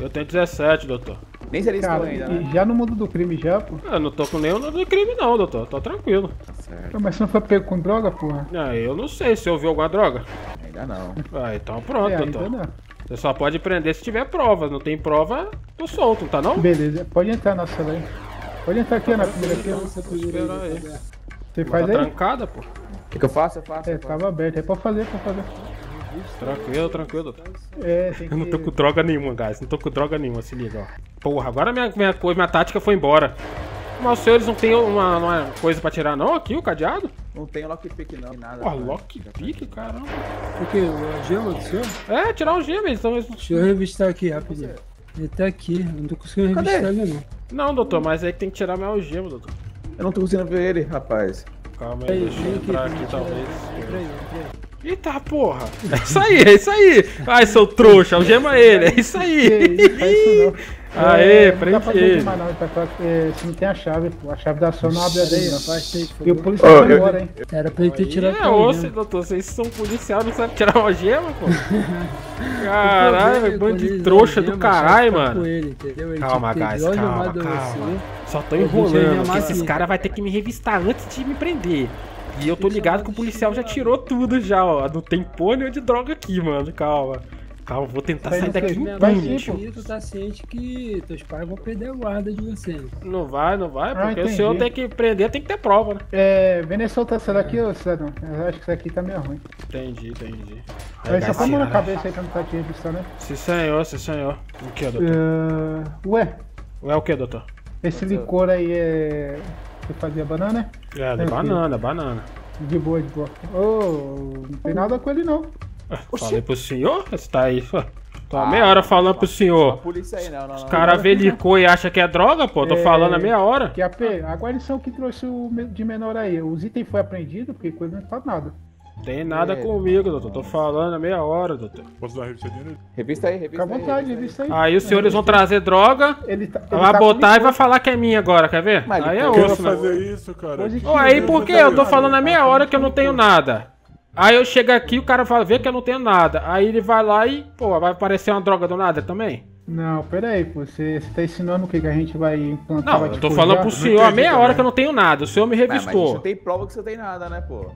Eu tenho 17, doutor. Nem se alistou Cara, ainda, e né? já no mundo do crime já, pô. Eu não tô com nenhum do crime não, doutor, tô tranquilo. Tá certo. Mas você não foi pego com droga, porra? Ah, eu não sei se eu vi alguma droga. Ainda não. Ah, então pronto, É, ainda doutor. não. Você só pode prender se tiver prova. Não tem prova, tô solto, não tá não? Beleza, pode entrar na sala aí. Pode entrar aqui, ó, na primeira aqui, ó. Esperar aí. Você Tá faz aí? trancada, pô. O que, que eu faço? Eu faço. É, eu faço. tava aberto. É pra fazer, pra fazer. Tranquilo, tranquilo, doutor. É, tem que... Eu não tô com droga nenhuma, guys. Não tô com droga nenhuma, se liga, ó. Porra, agora minha, minha, coisa, minha tática foi embora. Mas os senhores não tem uma, uma coisa pra tirar não aqui, o cadeado? Não tem lockpick não, nem nada. Pô, né? lockpick, caramba. O que? O gema do senhor? É, tirar o gema, eles estão... Deixa eu revistar aqui rapidinho. Ele tá aqui, eu não tô conseguindo Cadê? revistar ele não. Não, doutor, mas aí tem que tirar minha algema, doutor. Eu não tô conseguindo ver ele, rapaz. Calma aí, deixa eu entrar aqui, talvez. Eita porra! É isso aí, é isso aí! Ai, seu trouxa, algema ele, é isso aí! Não. Aê, É, não prende ele. não, se não tem a chave, pô. A chave da sua não abre ó, ó. faz E o policial vai eu- embora, hein? Era pra ele ter tirado É, a ô, algema. cê- doutor, vocês são policial, não sabem tirar uma algema, pô? Caralho, bando de trouxa do caralho, mano. ele? Ele Calma, guys, calma, calma. você. Só tô enrolando, porque esses caras vão ter que me revistar antes de me prender. E eu tô ligado que o policial já tirou tudo já, ó. Não tem porra nenhuma de droga aqui, mano. Calma. Calma, vou tentar sair não daqui pô. tio. E tu tá ciente que teus pais vão perder a guarda de você. né? Não vai, não vai, Ah, porque o entendi. senhor tem que prender, tem que ter prova, né? É, Venezuela tá essa daqui, ô cidadão? Eu acho que isso aqui tá meio ruim. Entendi, entendi. Aí só põe a mão na cara. cabeça aí pra não tá te registrando, né? Sim, senhor, sim, senhor. O que, doutor? Uh, ué, É o que, doutor? esse licor aí é. Você fazia banana? É, de É, banana, banana. De boa, de boa. Ô, não tem nada com ele não. Falei pro senhor? Você tá aí, ó. Tô há meia hora falando pro A senhor. polícia aí, não, não, Os caras vê licor e acha que é droga, pô. Tô É, falando há meia hora. Que a, P, a guarnição que trouxe o de menor aí. Os itens foi apreendido, porque coisa não tá nada. Tem nada É. comigo, doutor. Tô falando há meia hora, doutor. Posso dar uma revisadinha nele? Revista aí, revista Fica à aí. vontade, revista revista aí. Aí os senhores vão trazer droga, Ele tá, ele vai tá botar e vai falar que é minha agora, quer ver? Mas Aí é osso, né? fazer isso, cara? Positivo. Aí Ele por tá quê? Eu tô falando licor. meia hora que eu não tenho nada. Aí eu chego aqui, o cara vai ver que eu não tenho nada. Aí ele vai lá e, pô, vai aparecer uma droga do nada também? Não, pera aí, pô. Você, você tá ensinando o que, que a gente vai implantar? Não, vai eu tô falando pro senhor há meia também. hora que eu não tenho nada. O senhor me Mas, mas a gente revistou. não tem prova que você tem nada, né, pô?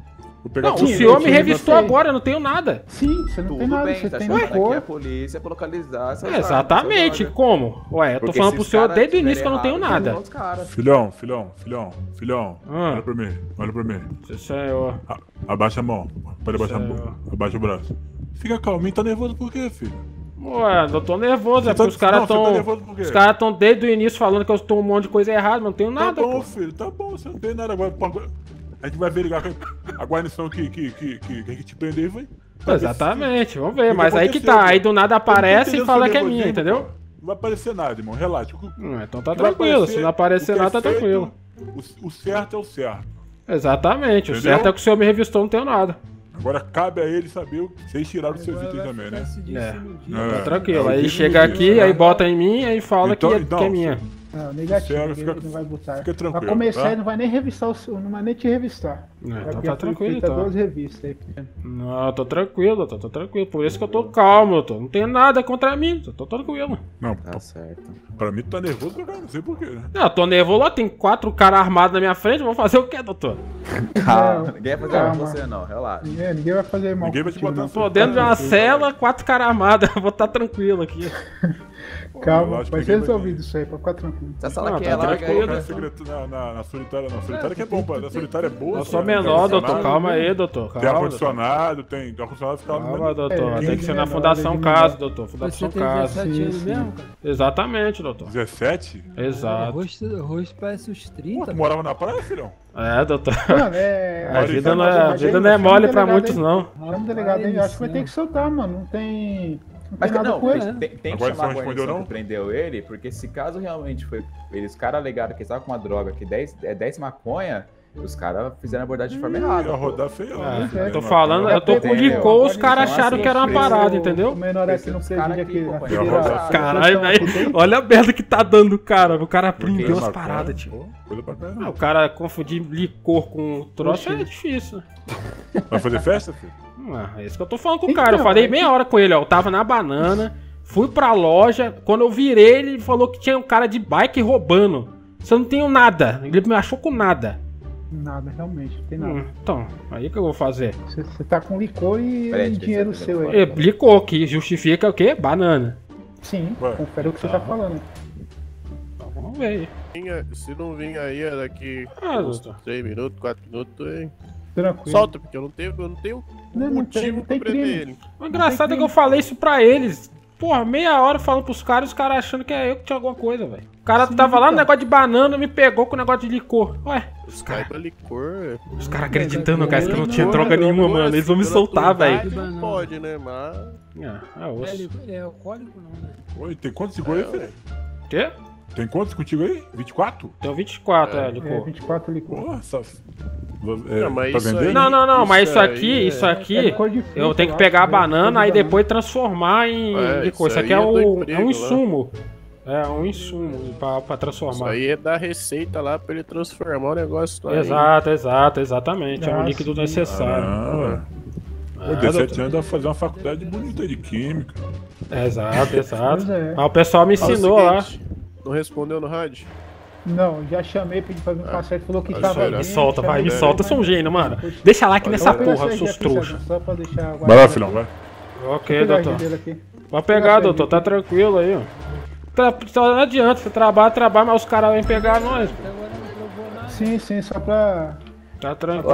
Pegar Não, o senhor me revistou agora, eu não tenho nada. Sim, você não Tudo tem nada, bem, você tá tem aqui licor. a polícia pra localizar essas armas, Exatamente, como? Ué, eu tô Porque falando se pro senhor desde o início que eu não tenho nada. Filhão, filhão, filhão, filhão. Ah. Olha pra mim, olha pra mim. Sim, senhor. A- abaixa a mão. Pode abaixar a mão. Abaixa o braço. Fica calminho, tá nervoso por quê, filho? Ué, eu tô nervoso, é tá- porque os caras você tá tão. nervoso por quê? Os caras tão desde o início falando que eu estou um monte de coisa errada, mas não tenho Tá nada, bom, pô. filho, tá bom, você não tem nada agora. A gente vai com a guarnição que, que, que, que, que, que te prender e vai. se- Exatamente, vamos ver. Mas aí que tá, aí do nada aparece e fala que é minha, entendeu? Não vai aparecer nada, irmão, relaxa. Hum, Então tá tranquilo, se não aparecer é nada, tá tranquilo. O, certo é o certo. Exatamente, o certo é que o senhor me revistou, não tenho nada. Agora cabe a ele saber que vocês tiraram dos seus itens também, né? É, É, tá tranquilo. é, Aí o chega aqui, aí bota em mim, aí fala Então- que, é, então, que é minha. Não, negativo, ele fica- não vai botar. fica tranquilo, Pra começar, tá? ele não vai nem revistar o seu, não vai nem te revistar. É, então tá tranquilo, feita então. duas revistas aí. Não, tô tranquilo, doutor, tô tranquilo. Por isso que eu tô calmo, doutor. Não tenho nada contra mim, doutor, tô tranquilo. Não, Tá certo. pra mim tu tá nervoso, pra não sei porquê, né? Não, eu tô nervoso lá, tem quatro caras armados na minha frente, vou fazer o quê, doutor? Calma, Não, ninguém vai fazer mal com calma. você não, relaxa. Ninguém, ninguém vai fazer mal. Ninguém vai te botar. Tô dentro de uma cela, quatro caras armados, eu vou estar tranquilo aqui. Calma, vai ser resolvido isso aí, pode ficar tranquilo. Essa sala aqui é larga né? na, na, na, na solitária, não. Solitária que é bom, pô. Na solitária é boa. Eu sou menor, doutor, calma aí, doutor. Tem ar-condicionado, tem ar-condicionado fica lá no Calma, doutor. É, Tem que ser na Fundação de Casa, doutor. Você Fundação tem Casa. 17 anos Sim, mesmo, cara? Exatamente, doutor. 17? O Exato. o rosto parece Pô, 30. tu morava na praia, filhão? É, doutor. Mano, é. A vida não é, a vida não é mole pra muitos, não. Chama o delegado aí, acho que vai ter que soltar, mano. Não tem. Não Mas tem não, ele. tem, tem, tem A que chamar a guarnição não? que prendeu ele, porque se caso realmente foi. Eles caras alegaram que estava com uma droga que 10, é 10 maconha, os caras fizeram a abordagem de forma errada. Ia rodar feio. É, né? eu tô falando, É eu tô com licor, os caras então, acharam assim, que era uma parada, entendeu? O menor aqui não Esses caras precisa aqui, vou- Caralho, velho. Olha a merda que tá dando, cara. O cara Porque prendeu as paradas. Ah, o cara confundir licor com troço é difícil. Vai fazer festa, filho? Ah, é isso que eu tô falando com o cara. Eu Então, falei é que- meia hora com ele, ó. Eu tava na banana, fui pra loja. Quando eu virei, ele falou que tinha um cara de bike roubando. Você não tenho nada. Ele me achou com nada. Nada, realmente, não tem nada. Hum, então, aí o que eu vou fazer? Você, tá com licor e eu dinheiro seu eu aí. É, Licor, que justifica o quê? Banana. Sim, Ué. confere o que você tá falando. Então vamos ver. Vinha- Se não vir aí, é daqui Ah, uns doutor. 3 minutos, 4 minutos, hein? Tranquilo. Solta, porque eu não tenho, eu não tenho Não, motivo não tem pra prender crime. ele. O engraçado é que eu falei isso pra eles. Porra, meia hora falando pros caras, os caras achando que é eu que tinha alguma coisa, velho. O cara tava lá no negócio de banana me pegou com o negócio de licor. Ué, Os caras licor. os caras acreditando, guys, que eu não tinha droga nenhuma, mano. Eles vão me soltar, velho. Não pode, né? Mas. Ah, é É, osso. li- é alcoólico não, né? Oi, tem quantos licor aí, Fê? Quê? Tem quantos contigo aí? 24? Tem 24, é, É, licor. 24 licor. Nossa. É, Não, mas tá isso vendendo? aí- Não, não, não, mas isso Isso aí aqui, é- isso aqui, é fruta, eu tenho que pegar a né? banana Licor e de depois transformar em É, licor. Isso isso aqui é, aí é o, é emprego um lá. insumo. É um insumo pra, pra Isso transformar. aí é dar receita lá pra ele transformar o negócio lá. Exato, exato, exatamente. É um Ah, líquido sim. necessário. Ah, Ah, Pô, 17 doutor. anos dá pra fazer uma faculdade bonita de química. É, Exato, exato. É. Mas o pessoal me ensinou lá. seguinte, Não respondeu no rádio? Não, já chamei, pedi pra vir passar, ele falou que Ah, tava bem, Me solta, vai, me solta. Eu mas- sou um gênio, mano. Deixa like Eu nessa porra, seus trouxas. Só pra deixar Vai lá, filhão, vai. Ok, doutor. Vai pegar, doutor, tá tranquilo aí, ó. Tra- não adianta, você trabalha, trabalha, mas os caras vêm pegar nós. pô. Sim, sim, só pra. Tá tranquilo.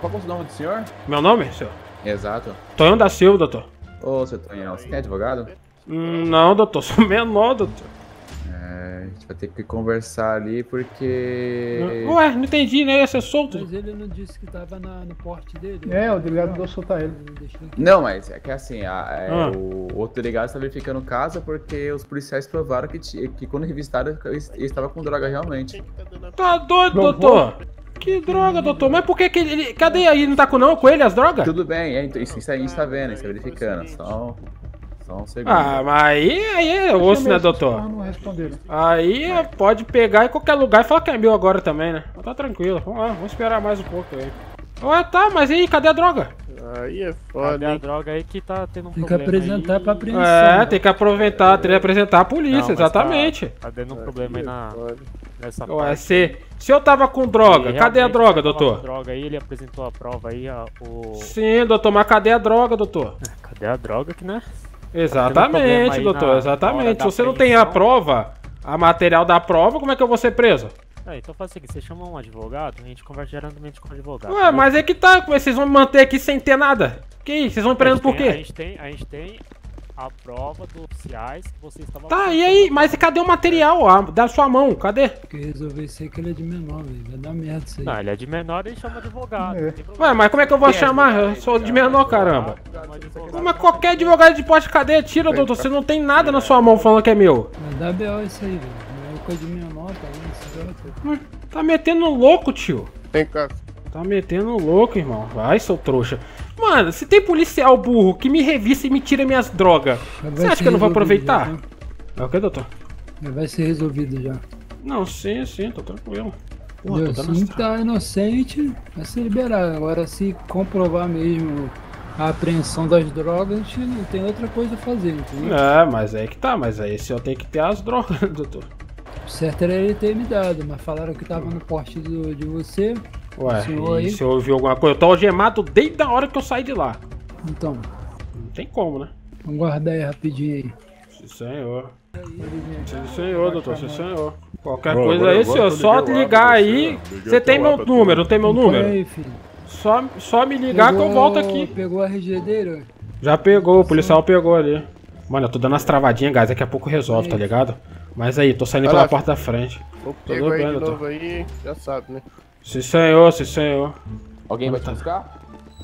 Qual é o nome do senhor? Meu nome, senhor? Exato. Tonhão da Silva, doutor. Ô, seu Tonhão, você tem advogado? Hum, Não, doutor, sou menor, doutor. É, a gente vai ter que conversar ali porque. Ué, não entendi, né? Ia ser solto. Mas ele não disse que tava na- no porte dele? É, o delegado mandou soltar ele. Não, mas é que assim, a- é, Ah. o outro delegado está verificando o caso porque os policiais provaram que, que quando revistaram ele estava com droga realmente. Tá doido, Provou? doutor? Que droga, doutor? Mas por que que ele... Cadê aí? Não tá com não? Com ele as drogas? Tudo bem, é, então, isso, isso aí a gente tá vendo, isso tá verificando. Só, só um segundo. Ah, mas aí, aí é osso, né, doutor? Não responderam. Aí pode pegar em qualquer lugar e falar que é meu agora também, né? Mas Tá tranquilo. Vamos lá, vamos esperar mais um pouco aí. Ué, tá, mas e aí, cadê a droga? Aí é Cadê foda, a hein? droga aí que tá tendo um Tem que problema apresentar aí. pra apreensão. É, tem que aproveitar, tem que apresentar a polícia, Não, mas exatamente. Tá, tá dando um problema aí na, nessa Ué, parte. se, se eu tava com droga, E cadê a droga, tava com doutor? droga aí, ele apresentou a prova aí, a, o... Sim, doutor, mas cadê a droga, doutor? Cadê a droga que, né? Exatamente, doutor, exatamente. Se você não tem a prova, a material da prova, como é que eu vou ser preso? É, então faz o seguinte, você chama um advogado, a gente conversa diretamente com o advogado. Ué, mas é que tá, vocês vão me manter aqui sem ter nada? Que isso? Vocês vão me prendendo por tem- A quê? gente tem, a gente tem a prova dos oficiais que você estava... Tá, e aí? Mas cadê o material a- da sua mão? Cadê? Porque resolver isso aí que ele é de menor, velho. Vai dar merda isso aí. Não, ele é de menor e chama advogado. É. Ué, mas como é que eu vou chamar? Eu sou de menor, caramba. Mas qualquer advogado de porte cadeia tira, doutor. Você não tem nada na sua mão falando que é meu. Vai dar B.O. isso aí, velho. É coisa de menor, tá vendo? Aí, Hum, Tá metendo louco, tio. Tem cá. Tá metendo louco, irmão. Vai, seu trouxa. Mano, se tem policial burro que me revista e me tira minhas drogas, você acha que eu não vou aproveitar? já, né? É o que, doutor? Já vai ser resolvido já. Não, sim, sim, tô tranquilo. Porra, tô Se tá inocente, vai ser liberado. Agora, se comprovar mesmo a apreensão das drogas, não tem outra coisa a fazer, entendeu? É, mas aí que tá, mas aí se eu tenho que ter as drogas, doutor. O certo era ele ter me dado, mas falaram que tava no porte do, de você. Ué, o senhor aí. se eu ouvir alguma coisa? Eu tô algemado desde a hora que eu saí de lá. Então, Não tem como, né? vamos guardar aí rapidinho aí. Sim, senhor. Sim, senhor, doutor, sim, senhor. Qualquer Ó, coisa aí, senhor, só ligar aí. Você tem meu app, número, não tem meu número? aí, filho. Só, só me ligar que eu Pegou- volto aqui. Pegou a RG dele? Já pegou, o policial pegou ali. Mano, eu tô dando as travadinhas, guys, daqui a pouco resolve, tá ligado? Mas aí, tô saindo Vai pela lá. porta da frente. Tudo pego aí de doutor. novo aí, já sabe, né? Sim, senhor, sim, senhor. Alguém vai te buscar?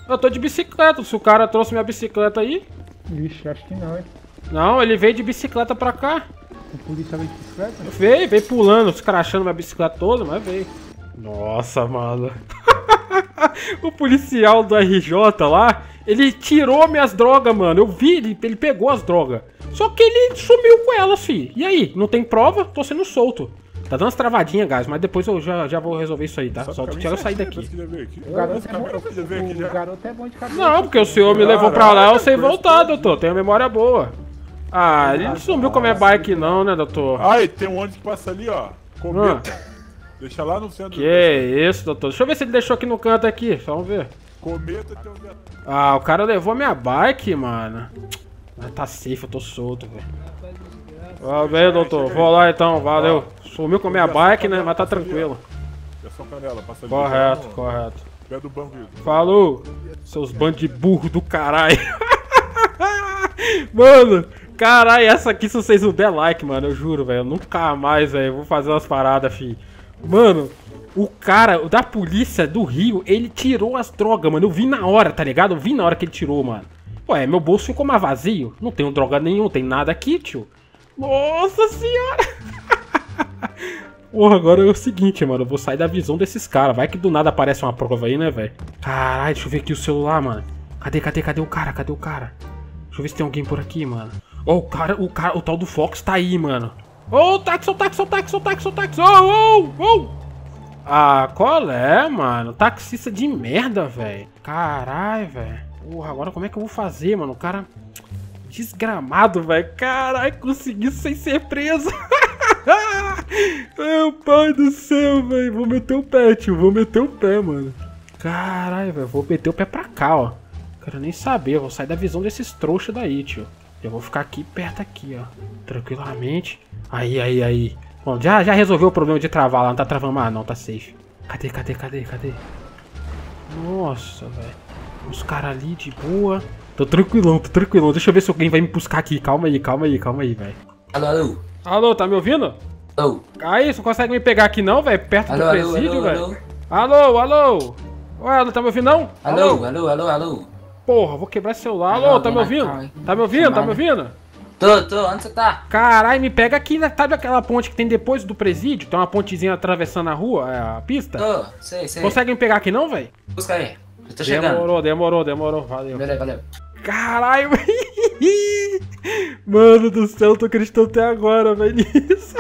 Eu tô de bicicleta, se o cara trouxe minha bicicleta aí. Ixi, acho que não, hein? Não, ele veio de bicicleta pra cá. O polícia veio de bicicleta? Veio, veio pulando, os caras achando minha bicicleta toda, mas veio. Nossa, mano. o policial do RJ lá, ele tirou minhas drogas, mano. Eu vi, ele, ele pegou as drogas. Só que ele sumiu com elas, fi. E aí? Não tem prova? Tô sendo solto. Tá dando umas travadinhas, guys, mas depois eu já, já vou resolver isso aí, tá? Só pra mim quero você sair é daqui. O garoto é bom, o já? garoto é bom de cabeça. Não, porque o senhor me levou pra lá, eu sei voltar, doutor. Tenho memória boa. Ah, ele não sumiu com a minha bike, não, né, doutor? Ai, tem um ônibus que passa ali, ó. Cometa. Deixa lá no centro. Que isso, doutor? Deixa eu ver se ele deixou aqui no canto aqui. Só vamos ver. Cometa tem um Ah, o cara levou minha bike, mano. Mas tá safe, eu tô solto, velho. Ah, bem, doutor. Vou lá então, valeu. Sumiu com a minha bike, né? Mas tá tranquilo. É só canela, passa ali. Correto, no- correto. Pé do bandido. Falou, seus bandos de burro do caralho. Mano, Caralho, essa aqui, se vocês não der like, mano, eu juro, velho. Nunca mais, velho. Vou fazer umas paradas, fi. Mano, o cara o da polícia do Rio, ele tirou as drogas, mano. Eu vi na hora, tá ligado? Eu vi na hora que ele tirou, mano. Ué, meu bolso ficou mais vazio. Não tenho droga nenhuma, tem nada aqui, tio. Nossa senhora! Porra, agora é o seguinte, mano. Eu vou sair da visão desses caras. Vai que do nada aparece uma prova aí, né, velho? Caralho, deixa eu ver aqui o celular, mano. Cadê, cadê, cadê o cara? Cadê o cara? Deixa eu ver se tem alguém por aqui, mano. Ó, oh, o cara, o cara, o tal do Fox tá aí, mano. Ô, oh, táxi, ô, táxi, ô, táxi, ô, táxi, ô, táxi. Ô, ô, ô. Ah, qual é, mano? Taxista de merda, velho. Caralho, velho. Porra, agora como é que eu vou fazer, mano? O cara... Desgramado, velho. Caralho, consegui sem ser preso. Meu pai do céu, velho. Vou meter o pé, tio. Vou meter o pé, mano. Caralho, velho. Vou meter o pé pra cá, ó. Quero nem saber. Vou sair da visão desses trouxas daí, tio. Eu vou ficar aqui perto aqui, ó. Tranquilamente. Aí, aí, aí. Bom, já, já resolveu o problema de travar lá. Não tá travando mais, não. Tá safe. Cadê, cadê, cadê, cadê? Nossa, velho. Os caras ali de boa. Tô tranquilão, tô tranquilão. Deixa eu ver se alguém vai me buscar aqui. Calma aí, calma aí, calma aí, velho. Alô, alô. Alô, tá me ouvindo? Alô. Aí, você não consegue me pegar aqui não, velho? Perto alô, do presídio, velho. Alô, alô, alô. Ué, alô, tá me ouvindo não? Alô, alô, alô, alô. Porra, vou quebrar esse celular. Alô, tá me ouvindo? Tá me ouvindo? Tá me ouvindo? Tô, tô, onde você tá? Caralho, me pega aqui, né? Sabe aquela ponte que tem depois do presídio? Tem uma pontezinha atravessando a rua, a pista? Tô, sei, sei. Consegue me pegar aqui não, velho? Busca aí. Eu tô chegando. Demorou, demorou, demorou. Valeu. Valeu, valeu. Caralho, Mano do céu, eu tô acreditando até agora, velho, nisso.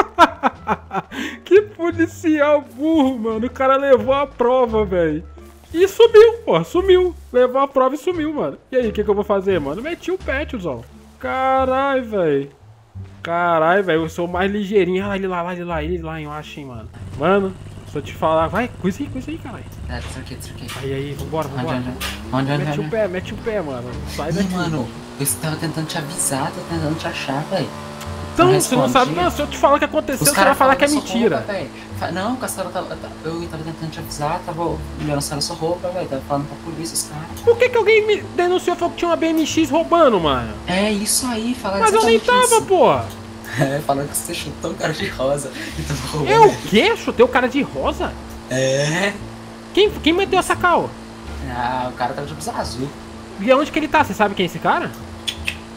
que policial burro, mano. O cara levou a prova, velho. E sumiu, pô, sumiu. Levou a prova e sumiu, mano. E aí, o que, que eu vou fazer, mano? Meti o pé, tiozão. Caralho, velho. Caralho, velho, eu sou mais ligeirinho. Ah, ele lá, lá, ele lá, ele lá, eu acho, hein, mano. Mano, se eu te falar, vai, coisa aí, coisa aí, caralho. É, tranquilo, tranquilo. Aí, aí, vambora, vambora. Onde, onde, onde, mete o pé, mete o pé, mano. Sai daqui. Mano, eu tava tentando te avisar, tô tentando te achar, velho. Então, você não sabe, não, se eu te falar o que aconteceu, você vai falar que é mentira. Roupa, não, Castelo, tava, eu tava tentando te avisar, tava a sua roupa, velho, tava falando pra polícia, os caras. Por que que alguém me denunciou falou que tinha uma BMX roubando, mano? É isso aí, falaram Mas eu nem tava, isso. porra. É, falando que você chutou o cara de rosa e tava roubando. Eu o quê? Chutei o cara de rosa? É. Quem, quem meteu essa cal? Ah, o cara tava de blusa azul. E onde que ele tá? Você sabe quem é esse cara?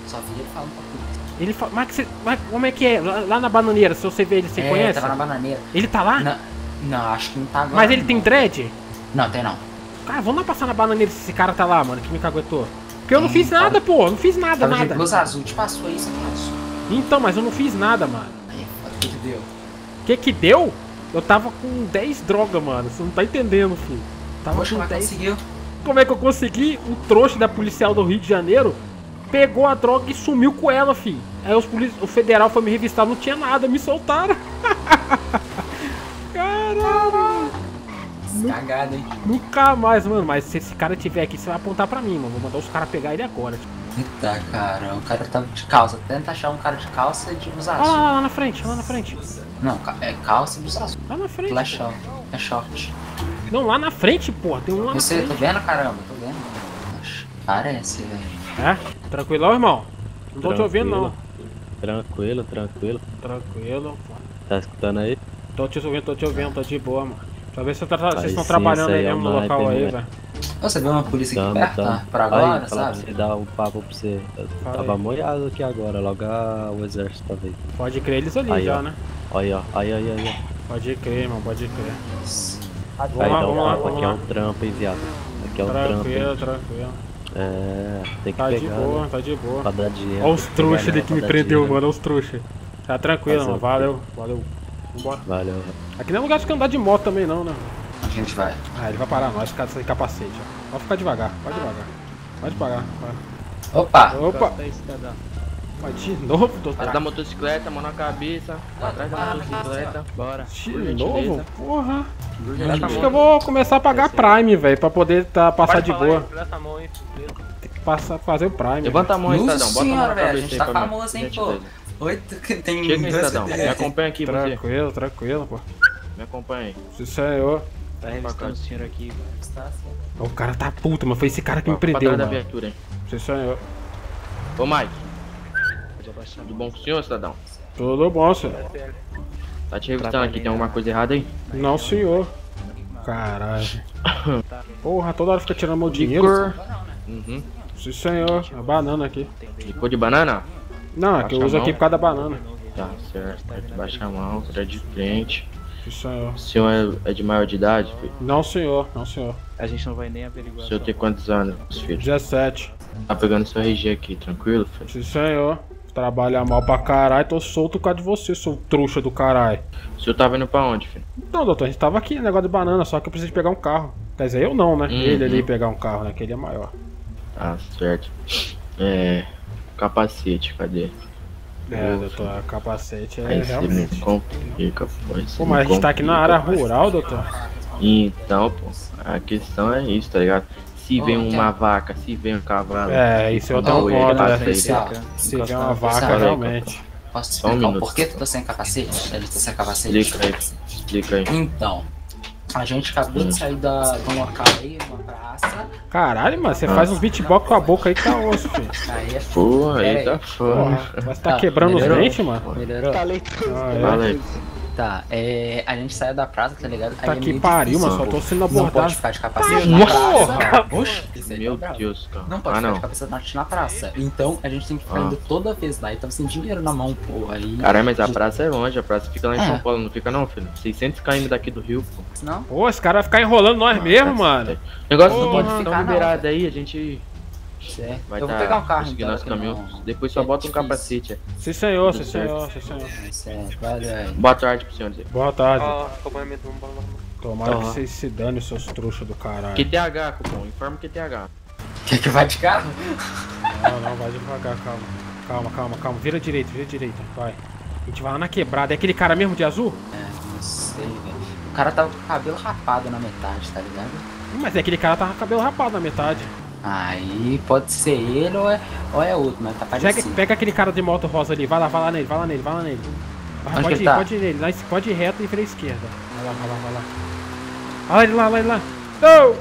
Só vi ele falando pra polícia. Ele fala, mas, você, mas como é que é? Lá, lá, na bananeira, se você vê ele, você é, conhece? tava na bananeira. Ele tá lá? Não, não acho que não tá agora. Mas ele tem dread? Não, tem não. Cara, vamos lá passar na bananeira se esse cara tá lá, mano, que me caguetou. Porque eu não fiz nada, pô, não fiz nada, tava nada. De blusa azul, te passou isso, passou. Então, mas eu não fiz nada, mano. O que que deu? O que que deu? Eu tava com 10 drogas, mano. Você não tá entendendo, filho. Tava Poxa, com 10. conseguiu? Como é que eu consegui? O trouxa da policial do Rio de Janeiro pegou a droga e sumiu com ela, filho. Aí os polici... o federal foi me revistar, não tinha nada, me soltaram. Caralho. Cagada, hein? Nunca mais, mano. Mas se esse cara tiver aqui, você vai apontar pra mim, mano. Vou mandar os caras pegar ele agora. Eita, cara, o cara tava de calça. Tenta achar um cara de calça e de blusa azul. Ah, lá, lá na frente, lá na frente. Não, é calça e blusa azul. Lá na frente. Flash short. É short. Não, lá na frente, porra. Tem um lá Você, na frente. tô vendo, caramba, tô vendo. Parece, velho. É? Tranquilão, irmão? Não tô te ouvindo, não. Tranquilo, tranquilo. Tranquilo, pô. Tá escutando aí? Tô te ouvindo, tô te ouvindo, tô de boa, mano. Pra ver se você tá- vocês Aí estão trabalhando aí aí é mesmo no local naipe, aí, né? velho. Você viu uma polícia aqui perto, tá? Por agora, aí, pra sabe? você dar um papo pra você. Eu tava aí. molhado aqui agora, logo a- o exército tá veio. Pode crer eles ali Aí, já, ó. né? Aí, ó. Aí, aí, aí, ó. Pode crer, irmão, pode crer. Vamos Aí lá, dá um vamos lá, papo, vamos aqui é lá. um trampo, hein, viado. Aqui é um trampo. Tranquilo, tranquilo. É, tem que Tá de pegar, boa, né? tá de boa. Pra dar dinheiro. Olha os trouxas ali que né, me pra prendeu, dinheiro. mano, olha os trouxas. Tá tranquilo, Fazer mano, valeu, valeu. Vambora. Valeu. Aqui não é lugar de andar de moto também não, né? A gente vai. Ah, ele vai parar nós, ficar sem capacete, ó. Pode ficar devagar, pode devagar. Pode devagar, vai. Opa! Opa! Tá cidadão. Vai de novo, doutor? Atrás da motocicleta, mão na cabeça. Atrás da motocicleta. Bora. De novo? Porra. Por Acho que eu vou começar a pagar Prime, velho, pra poder tá, passar Pode de boa. Tem que passar, fazer o Prime. Levanta a mão aí, cidadão. Bota a mão senhora, na velho, a cabeça gente tá famoso, hein, pô. Oito, tem Chega dois cidadão. Me acompanha aqui, você. Tranquilo, tranquilo, pô. Me acompanha aí. Sim, senhor. Tá revistando o senhor aqui. O cara tá puto, mas foi esse cara que me prendeu, da mano. viatura, hein. Sim, senhor. Ô, Mike. Tudo bom com o senhor, cidadão? Tudo bom, senhor. Tá te revistando aqui, tem alguma coisa errada aí? Não, senhor. Caralho. Porra, toda hora fica tirando meu dinheiro. Licor. senhor. Uhum. Sim, senhor. A banana aqui. Licor de banana? Não, é que eu uso aqui por causa da banana. Tá certo. Baixa a mão, crédito de cliente. Sim, senhor. O senhor é, é de maior de idade, filho? Não, senhor. Não, senhor. A gente não vai nem O averiguar. senhor tem quantos anos, filho? 17. Tá pegando seu RG aqui, tranquilo, filho? Sim, senhor. Trabalha mal pra caralho, tô solto por causa de você, seu trouxa do caralho. O senhor tá vindo pra onde, filho? Não, doutor, a gente tava aqui, negócio de banana, só que eu preciso pegar um carro. Quer dizer, eu não, né? Uhum. Ele ali pegar um carro, né? Que ele é maior. Tá certo. É. Capacete, cadê? É, doutor, a capacete é Aí você me realmente. complica, pô. Pô, mas a gente tá aqui na área rural, doutor. Então, pô, a questão é isso, tá ligado? Se vem uma vaca, se vem um cavalo. É, isso eu tenho um ponto, né? Se- se vê uma vaca, aí, realmente. Posso te Só um explicar o porquê tu tá sem capacete? Ele tá sem capacete? Explica aí, explica aí. Então, a gente acabou de sair da, de um local aí, uma praça. Caralho, mano, você faz uns beatbox com a boca aí que tá osso, filho. Aí é Porra, aí Pera tá aí. foda. Porra, Mas tá Ah, quebrando melhorou? os dentes, mano. Melhorou? Ah, é. Tá, é, a gente saiu da praça, tá ligado? Tá Aí é que meio pariu, mano, só tô sendo Não abordado. pode ficar de capacete Tá na porra. praça. Oxe, Meu tá. Deus, cara. Não pode Ah, ficar não. de capacete na praça. Então a gente tem que ficar Ah. indo toda vez lá e tava sem dinheiro na mão, pô. Aí. Caralho, mas a praça é longe, a praça fica lá em É. São Paulo, não fica não, filho? 600 km daqui do Rio, pô. Não? Pô, esse cara vai ficar enrolando nós mesmo, mano. Negócio Porra. não pode ficar liberado aí, a gente É. vai Eu vou tá pegar um carro então, nosso que caminho. não- Depois só é bota um difícil. capacete. é. Sim, senhor, sim, certo. senhor, sim, senhor. Certo, valeu aí. Boa tarde pro senhor. Boa tarde. Acompanhamento, vamos lá. Tomara que Aham. vocês se danem, seus trouxas do caralho. QTH, cupom, informa o QTH. Quer que vai de carro? Não, não, vai devagar, calma. Calma, calma, calma. Vira direito, vira direito, vai. A gente vai lá na quebrada. É aquele cara mesmo de azul? É, não sei, velho. O cara tava com o cabelo rapado na metade, tá ligado? Mas é aquele cara tava com cabelo rapado na metade. Aí pode ser ele ou é, ou é outro, mas tá Pega, parecido. pega aquele cara de moto rosa ali, vai lá, vai lá nele, vai lá nele, vai lá nele. Vai, pode ir, tá? pode ir nele, lá, pode ir reto e vira à esquerda. Vai lá, vai lá, vai lá. Olha lá ele lá, olha ele lá. Não!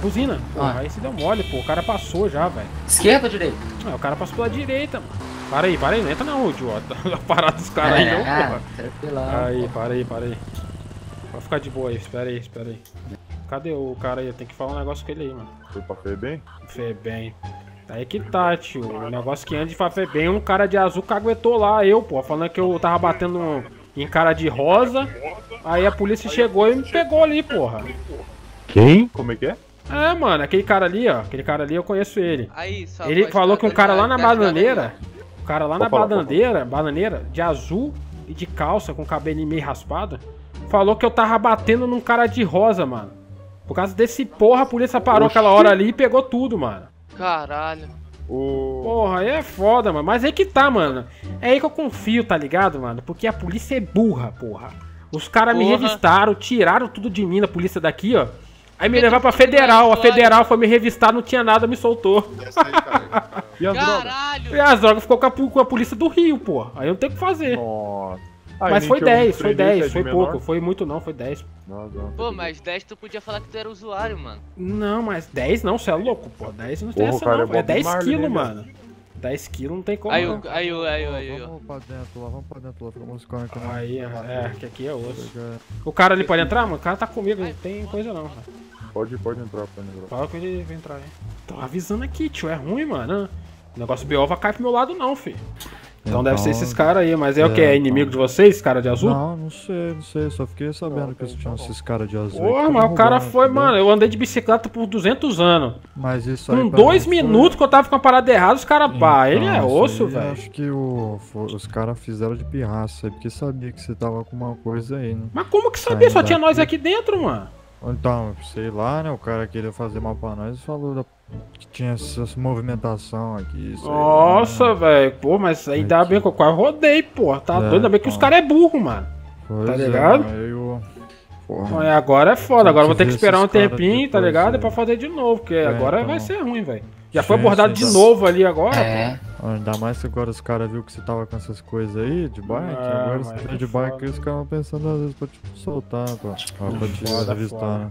Buzina. Porra, Ah. aí se deu mole, pô. O cara passou já, velho. Esquerda ou direita? Ah, o cara passou pela direita, mano. Para aí, para aí, não entra não, idiota. A parada dos caras aí, não, É, porra. Aí, para aí, para aí. Vai ficar de boa aí, espera aí, espera aí. Cadê o cara aí? Tem que falar um negócio com ele aí, mano. Foi pra Febem? Febem. Aí que tá, tio. O negócio que antes de fazer bem, um cara de azul caguetou lá, eu, pô, falando que eu tava batendo em cara de rosa. Aí a polícia chegou e me pegou ali, porra. Quem? Como é que é? É, mano, aquele cara ali, ó. Aquele cara ali eu conheço ele. Aí, só Ele falou que um cara lá na bananeira, o cara lá na bananeira, bananeira, de azul e de calça, com cabelo meio raspado, falou que eu tava batendo num cara de rosa, mano. Por causa desse porra, a polícia parou Oxi. aquela hora ali e pegou tudo, mano. Caralho. Porra, aí é foda, mano. Mas aí que tá, mano. É aí que eu confio, tá ligado, mano? Porque a polícia é burra, porra. Os caras me Porra. revistaram, tiraram tudo de mim, da polícia daqui, ó. Aí me levaram pra federal. A federal foi me revistar, não tinha nada, me soltou. E as drogas? Caralho. E as drogas ficou com a, com a polícia do Rio, pô. Aí eu não tenho o que fazer. Nossa. Ah, Mas foi tinha um 10, foi prender, 10, se é foi pouco. menor? Foi muito não, foi 10. Não, não. Pô, mas 10 tu podia falar que tu era usuário, mano. Não, mas 10 não, você é louco, pô. 10 não tem Porra, essa cara não. é pô. É Bob 10 Marley, quilos, né, mano. 10 quilos não tem como. Aí não. o. Aí. Aí. Aí. Vamos pra dentro lá, vamos pra dentro lá, fica musicando aqui. Aí, é, que aqui é osso. O cara ali pode entrar, mano? O cara tá comigo, não tem coisa não. cara. Pode, pode entrar, pode entrar. Fala com ele vai entrar aí. Tô avisando aqui, tio, é ruim, mano. O negócio BO vai cair pro meu lado não, filho. Então, deve ser esses caras aí, mas é, o que? É É, inimigo de vocês, cara de azul? Não, não sei, não sei, só fiquei sabendo que tinham esses caras de azul. Porra, mas o cara foi, entendeu? mano, eu andei de bicicleta por 200 anos. Mas isso aí Com dois mim foi- minutos que eu tava com a parada errada, os caras, pá, ele é Então, osso, velho. Acho que o, os caras fizeram de pirraça, aí, porque sabia que você tava com uma coisa aí, né? Mas como que sabia? Só tinha nós aqui dentro, mano. Então, sei lá, né? O cara queria fazer mal pra nós e falou da- que tinha essa movimentação aqui. Nossa, né? velho. Pô, mas ainda bem que eu quase rodei, pô. Tá É, doido? Ainda bem que os caras é burro, mano. Pois tá é, ligado? aí eu- Porra. Agora é foda, agora eu vou ter que esperar um tempinho, tá ligado? é. Pra fazer de novo, porque É, agora então. vai ser ruim, velho. Já foi Sim, abordado sim, de tá. novo ali agora. É. Ainda mais que agora os caras viram que você tava com essas coisas aí de bike. É, agora você tá de foda. bike eles ficavam pensando às vezes pra te soltar, pra, pra te Foda, revistar, foda. né?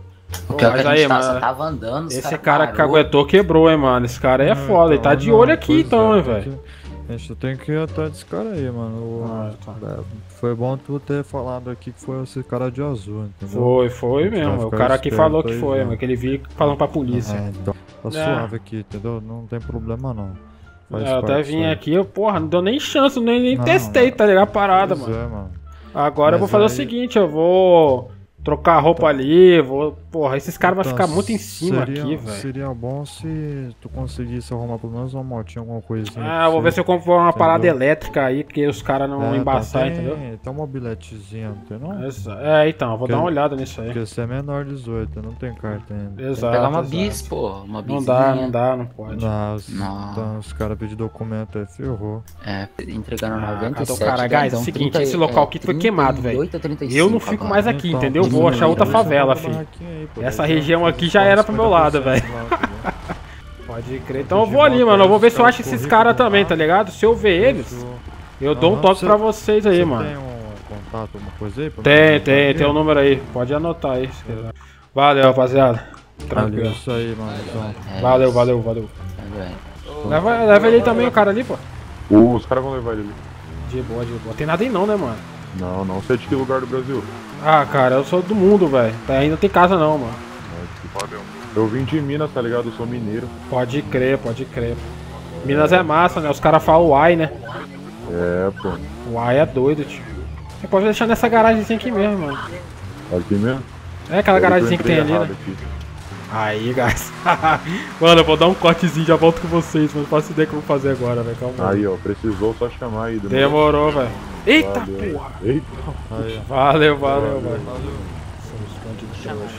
O que é Mas aí, tá, mano, tava andando, os Esse cara cara que caguetou quebrou, hein, mano. Esse cara aí é foda, ele tá de Não, olho aqui então, é, hein, velho. que- A gente tem que ir atrás desse cara aí, mano. O- Ah, tá. é, foi bom tu ter falado aqui que foi esse cara de azul, entendeu? Foi, foi mesmo. O cara que esperto falou que foi, né? mano. Que ele viu falando pra polícia. É, então, tá É. suave aqui, entendeu? Não tem problema não. Faz É, eu até vim aqui, eu, porra, não deu nem chance, nem, nem Não, testei, tá ligado? A parada, mano. é, mano. Agora eu vou Mas fazer o aí- seguinte, eu vou trocar a roupa ali, vou. Porra, esses caras vão Então, ficar muito em cima seria, aqui, velho. Seria bom se tu conseguisse arrumar pelo menos uma motinha, alguma coisinha. Ah, eu vou ver se eu compro uma Entendeu? parada elétrica aí, porque os caras não É, tá, embaçar, tem, entendeu? Tem uma mobiletezinha, não tem não? Exa- É, então, eu vou dar uma olhada nisso aí. Porque você é menor de 18, não tem carta ainda. Exato. pegar uma exato. bis, pô, uma Não dá, não dá, não pode. Não, os, Não. então, os caras pedem documento aí, ferrou. É, entregaram Ah, 97. então, cara, guys, é o dão seguinte, 30, esse local é, aqui foi queimado, velho. 38 a 35 Eu não fico agora. mais aqui, Então, entendeu? Vou achar outra diminuiu, favela, filho. Aí, pô, Essa região aqui já era pro meu lado, velho. 50% lá, Pode crer. Então eu vou ali, mano. Eu vou ver se eu acho esses caras também, tá ligado? Se eu ver eles, eu dou um toque pra vocês aí, mano. tem um contato, alguma coisa aí? Tem, tem, tem o número aí. Pode anotar aí. se quiser. Valeu, rapaziada. Valeu, Tranquilo. isso aí, mano. Então. É Valeu, valeu, valeu. Leva, leva ele aí também, o cara ali, pô. Os caras vão levar ele ali. De boa, de boa. Tem nada aí não, né, mano? Não, não sei de que lugar do Brasil. Ah, cara, eu sou do mundo, velho. Tá- Ainda tem casa não, mano. Valeu. Eu vim de Minas, tá ligado? Eu sou mineiro. Pode crer, pode crer. Minas é massa, né? Os caras falam uai, né? É, pô. Uai é doido, tio. Você pode deixar nessa garagemzinha aqui mesmo, mano. Aqui mesmo? É aquela garagemzinha que tem ali, né? aqui. Aí, guys. mano, eu vou dar um cortezinho, já volto com vocês, mas não faço ideia que eu vou fazer agora, velho. Calma Aí, ó, precisou só chamar aí. Demorou, velho. Eita Valeu. porra! Eita! Valeu, valeu, Valeu. velho. Somos.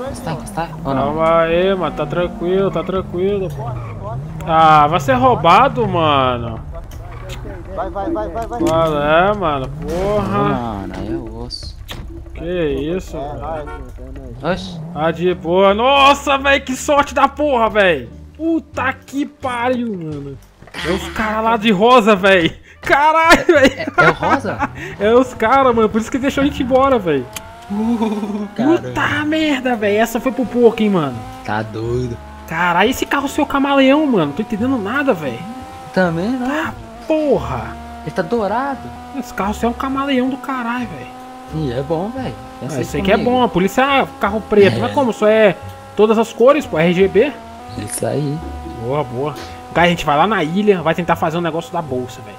Encostar, encostar? Ou não? Calma aí, mano. Tá tranquilo, tá tranquilo. Ah, vai ser roubado, mano. Vai, vai, vai, vai, vai. Qual é, mano? Porra. Mano, aí eu osso. Que isso, velho. Oxi. Ah, de boa. Nossa, velho, que sorte da porra, velho. Puta que pariu, mano. É os caras lá de rosa, velho. Caralho, velho. É o Rosa? É os caras, mano. Por isso que deixou a gente embora, velho. Puta merda, velho. Essa foi pro porco, hein, mano. Tá doido. Caralho, esse carro seu camaleão, mano. Tô entendendo nada, velho. Também, né? Porra. Ele tá dourado. Esse carro seu é um camaleão do caralho, velho. Ih, é bom, velho. Ah, isso aí que é bom. A polícia é carro preto. É. Mas como? Isso é todas as cores, pô. RGB. Isso aí. Boa, boa. Cara, a gente vai lá na ilha, vai tentar fazer um negócio da bolsa, velho.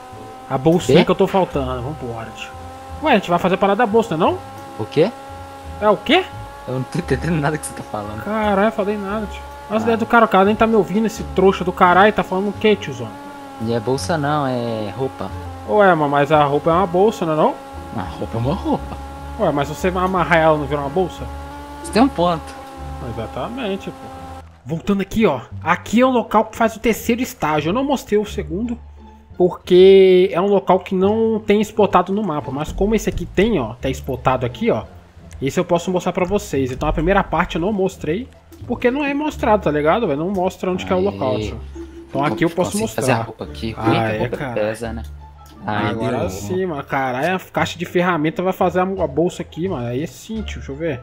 A bolsinha que eu tô faltando. Vambora, tio. Ué, a gente vai fazer a parada da bolsa, não? O quê? É o quê? Eu não tô entendendo nada que você tá falando. Caralho, falei nada, tio. As ideias do cara, o cara nem tá me ouvindo, esse trouxa do caralho, tá falando o quê, tiozão? E é bolsa não, é roupa. Ué, mas a roupa é uma bolsa, não é não? A roupa é uma roupa. Ué, mas você amarrar ela não vira uma bolsa? Você tem um ponto. Exatamente, pô. Voltando aqui, ó. Aqui é o local que faz o terceiro estágio. Eu não mostrei o segundo, porque é um local que não tem spotado no mapa. Mas como esse aqui tem, ó, tá spotado aqui, ó. Esse eu posso mostrar pra vocês. Então a primeira parte eu não mostrei, porque não é mostrado, tá ligado? Não mostra onde que é o local, Aê. tio. Então aqui eu posso mostrar. fazer a roupa aqui. Ah, é, roupa cara. pesa, né? Aí Agora sim, mano. Caralho, a caixa de ferramenta vai fazer a a bolsa aqui, mano. Aí sim, tio. Deixa eu ver.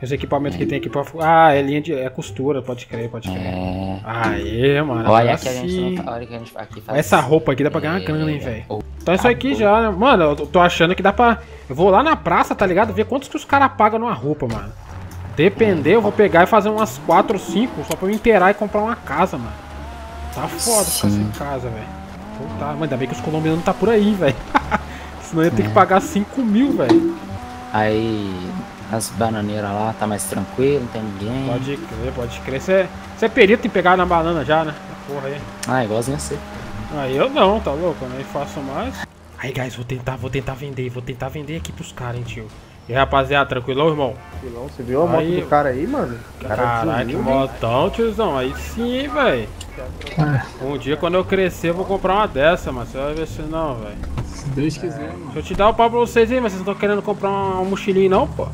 Esse equipamento que tem aqui pra. Ah, é linha de. É costura, pode crer, pode crer. É. Aê, mano. Olha agora aqui a gente não olha que a gente aqui faz. Essa roupa aqui dá pra ganhar uma É, grana, hein, velho. ou- Então é isso aqui já, né? Mano, eu tô achando que dá pra. Eu vou lá na praça, tá ligado? Ver quantos que os caras pagam numa roupa, mano. Depender, eu vou pegar e fazer umas 4 ou 5 só pra eu inteirar e comprar uma casa, mano. Tá foda ficar sem casa, velho. Então tá, mas ainda bem que os colombianos não tá por aí, velho. Senão eu ia ter que pagar 5 mil, velho. Aí as bananeiras lá tá mais tranquilo, não tem ninguém. Pode crer, pode crer. Você você é perito em pegar na banana já, né? Porra aí. Ah, igualzinho a você. Aí eu não, tá louco? Eu nem faço mais. Aí, guys, vou tentar, vou tentar vender, vou tentar vender aqui pros caras, hein, tio. E aí, rapaziada, tranquilão, irmão? Filão, você viu a moto Aí- do cara aí, mano? Caralho, que motão, tiozão. Aí sim, velho. Um dia, quando eu crescer, eu vou comprar uma dessa, mas você vai ver se não, velho. Se Deus quiser, mano. Deixa eu te dar o pau pra vocês aí, mas vocês não estão querendo comprar uma, uma mochilinha, não, pô?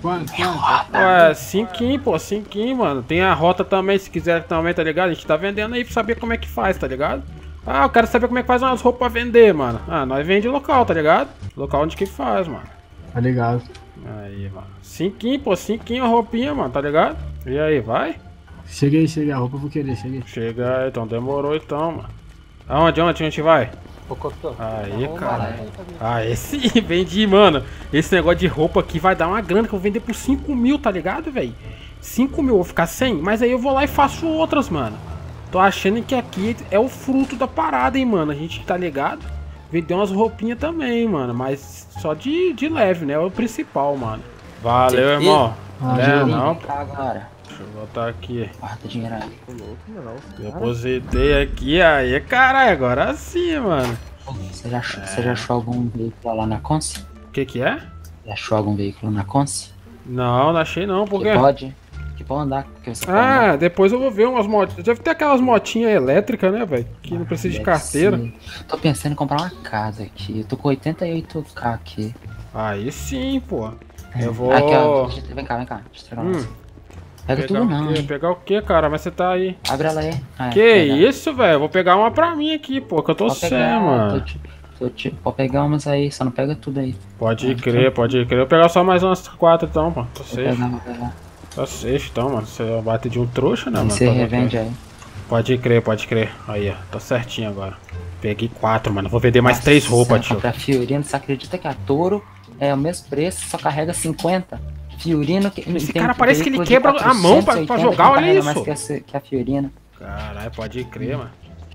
Quanto? Quanto? Ué, cinquinho, pô, cinquinho, mano. Tem a rota também, se quiser também, tá ligado? A gente tá vendendo aí pra saber como é que faz, tá ligado? Ah, eu quero saber como é que faz umas roupas pra vender, mano. Ah, nós vende local, tá ligado? Local onde que faz, mano. Tá ligado? Aí, mano. Cinquinho, pô, cinquinho a roupinha, mano, tá ligado? E aí, vai? Cheguei, cheguei. A roupa eu vou querer, cheguei. Chega aí, então demorou então, mano. Aonde, onde a gente vai? Pocotó. Aí, Tá cara. bom, Aí sim, vendi, mano. Esse negócio de roupa aqui vai dar uma grana que eu vou vender por 5 mil, tá ligado, velho? 5 mil, eu vou ficar sem, mas aí eu vou lá e faço outras, mano. Tô achando que aqui é o fruto da parada, hein, mano. A gente tá ligado? Vendeu umas roupinhas também, mano. Mas só de, de leve, né? É o principal, mano. Valeu, irmão. Ah, é, dinheirinho, não. cá. Deixa eu botar aqui. Guarda dinheiro aí. Depositei aqui, aí, caralho, agora sim, mano. Você já, achou, você já achou algum veículo lá na Conce? O que que é? Já achou algum veículo na Conce? Não, não achei não, por Que quê? pode? Que pode andar, que você pode andar. Ah, depois eu vou ver umas motinhas. Deve ter aquelas motinhas elétricas, né, velho? Que não precisa de carteira. ser. Tô pensando em comprar uma casa aqui. Eu tô com 88k aqui. Aí sim, pô. Eu vou. Aqui, ó. Vem cá, vem cá. Deixa eu Hum. Pega Pegar tudo o não. quê? Pegar o que, cara? Mas você tá aí. Abre ela aí. Ah, que pega. isso, velho? Vou pegar uma pra mim aqui, pô, que eu tô Pode sem, pegar, mano. tô te- tô te- Pode pegar umas aí, só não pega tudo aí. Pode crer, pode crer. Vou pegar só mais umas quatro então, mano. Tô Vou safe. pegar, vou pegar. Tá safe então, mano. Você bate de um trouxa, né, Aí mano? você o revende aí. Pode crer, pode crer. Aí, ó. Tá certinho agora. Peguei quatro, mano. Vou vender mais três roupas, tio. Pra Fiorino, você acredita que a Toro é o mesmo preço, só carrega 50? Fiorino que. Esse tem cara parece que ele quebra a mão pra- pra 480 jogar, olha isso. mais que a, que a Fiorino. Caralho, pode crer, mano.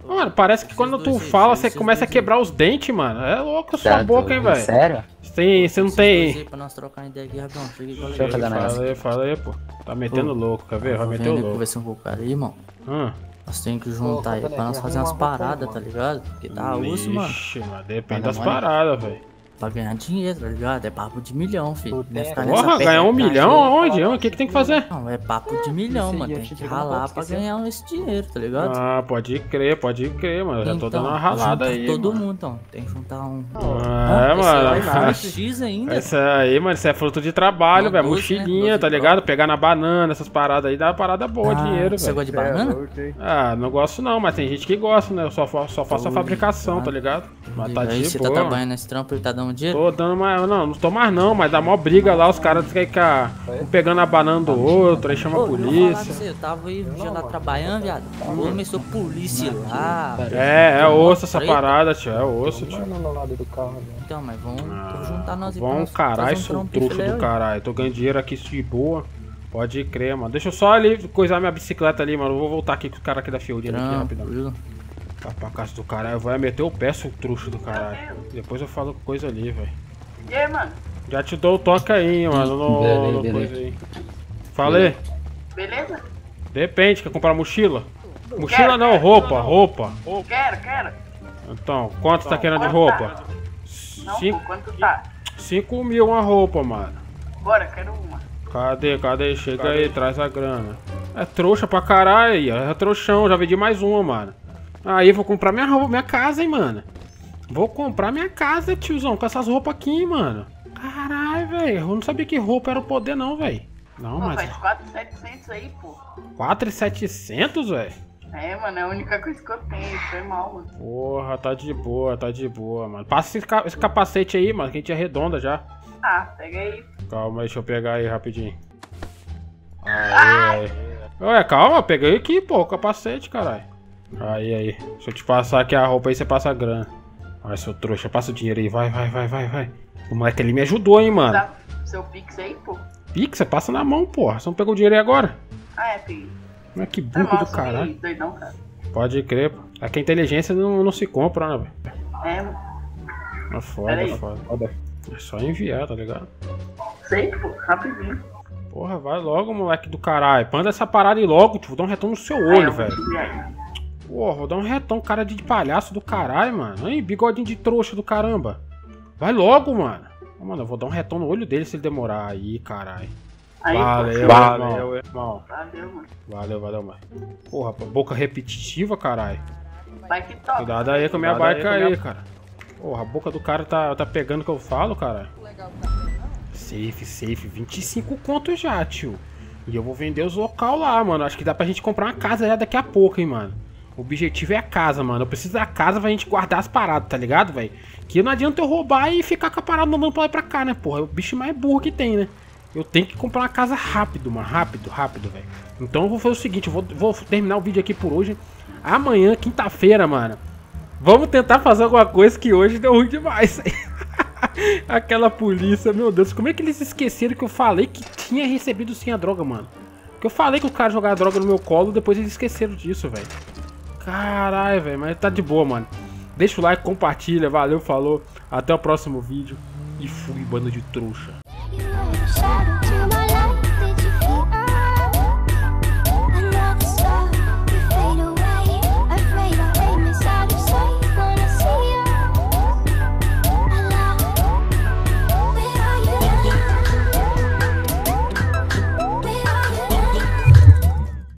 Mano, parece que quando tu fala, você começa a quebrar os dentes, mano. É louco a sua Tá boca, hein, velho. Sério? Você, tem, você não tem. Deixa eu fazer Fala aí, fala aí, pô. Tá metendo louco, quer ver? Vai eu meter o louco. Conversando com o cara aí, irmão. Hum. Nós temos que juntar aí pra nós fazer umas paradas, tá ligado? Porque tá osso, mano. Ixi, mano, depende das paradas, velho. Pra ganhar dinheiro, tá ligado? É papo de milhão, filho. Não é ficar Porra, ganhar um peteca milhão aonde? O que que tem que fazer? Não, é papo de milhão, mano. Tem que ralar pra ganhar esse dinheiro, tá ligado? Ah, pode crer, pode crer, mano. Eu já tô dando uma ralada aí. Todo mano. mundo, então. Tem que juntar um. É, mano. X ainda. Essa aí, mano, isso é fruto de trabalho, velho. né? Mochilinha, tá ligado? Pegar na banana, essas paradas aí, dá uma parada boa, Ah, dinheiro, velho. você gosta de banana? Ah, não gosto não, mas tem gente que gosta, né? Eu só, fa- só faço a fabricação, ligado. tá ligado? Mas tá aí de você boa. tá trabalhando nesse trampo e tá dando dinheiro? Tô dando mais. Não, não tô mais não, mas dá mó briga lá, os caras querem ficar um pegando a banana do outro, aí chama a Ô, polícia. você, eu tava aí um dia lá trabalhando, viado. Começou polícia lá. É, é osso essa parada, tio. É osso, tio. Então, mas vamos juntar nós Bom nós caralho, um sou filé do caralho. Tô ganhando dinheiro aqui de boa. Pode crer, mano. Deixa eu só ali coisar minha bicicleta ali, mano. Eu vou voltar aqui com o cara aqui da Fiorina aqui rapidão. Tá pra casa do caralho. Vai meter o pé, seu truxo do caralho. Depois eu falo coisa ali, velho. E aí, mano? Já te dou o toque aí, mano. No, Beleza, no beleza. coisa aí. Falei. Beleza? Depende, quer comprar mochila? Mochila não, roupa, roupa. Quero, quero. Então, quanto você tá querendo de roupa? tá? Não, Cinco, pô, quanto tá? 5 mil uma roupa, mano. Bora, quero uma. Cadê, cadê? Chega aí, traz a grana. É trouxa pra caralho. É trouxão, já vendi mais uma, mano. Aí, vou comprar minha roupa, minha casa, hein, mano. Vou comprar minha casa, tiozão, com essas roupas aqui, hein, mano. Caralho, velho. Eu não sabia que roupa era o poder, não, velho. Não, Pô, mas. faz 4,700 aí, pô. 4,700, velho? É, mano, é a única coisa que eu tenho. Foi mal, mano. Porra, tá de boa, tá de boa, mano. Passa esse, ca- esse capacete aí, mano, que a gente arredonda já. Ah, pega aí. Calma aí, deixa eu pegar aí rapidinho. Aí, aí. Ué, calma, peguei aqui, pô, o capacete, caralho. Aí, aí. Deixa eu te passar aqui a roupa aí, você passa a grana. Vai, seu trouxa, passa o dinheiro aí, vai, vai, vai, vai, vai. O moleque ali me ajudou, hein, mano. Dá seu pix aí, pô. Pix, você passa na mão, porra. Você não pegou o dinheiro aí agora? Ah, é, peguei. Mas que Foi burro do caralho. doidão, cara. Pode crer, pô. Aqui a inteligência não, não se compra, né, velho? É, mano. É foda, é aí. foda. É só enviar, tá ligado? Sei, pô, rapidinho. Porra, vai logo, moleque do caralho. Manda essa parada aí logo. Vou dar um retão no seu olho, vou velho. Porra, vou dar um retão, cara de palhaço do caralho, mano. Aí, bigodinho de trouxa do caramba. Vai logo, mano. Mano, eu vou dar um retão no olho dele se ele demorar. Aí, caralho. Aí, Valeu, pô. valeu, irmão. Valeu, mano. Valeu, valeu, mano. Porra, boca repetitiva, caralho. Vai que toca. Cuidado aí com a minha Cuidado aí minha- cara. Porra, a boca do cara tá, tá pegando o que eu falo, cara. Safe, safe. 25 conto já, tio. E eu vou vender os local lá, mano. Acho que dá pra gente comprar uma casa já daqui a pouco, hein, mano. O objetivo é a casa, mano. Eu preciso da casa pra gente guardar as paradas, tá ligado, velho? Que não adianta eu roubar e ficar com a parada andando pra lá e pra cá, né, porra? É o bicho mais burro que tem, né? Eu tenho que comprar uma casa rápido, mano. Rápido, rápido, velho. Então eu vou fazer o seguinte, eu vou, vou terminar o vídeo aqui por hoje. Amanhã, quinta-feira, mano. Vamos tentar fazer alguma coisa que hoje deu ruim demais. Aquela polícia, meu Deus. Como é que eles esqueceram que eu falei que tinha recebido sim a droga, mano? Que eu falei que o cara jogava droga no meu colo, depois eles esqueceram disso, velho. Caralho, velho, mas tá de boa, mano. Deixa o like, compartilha, valeu, falou. Até o próximo vídeo. E fui, bando de trouxa.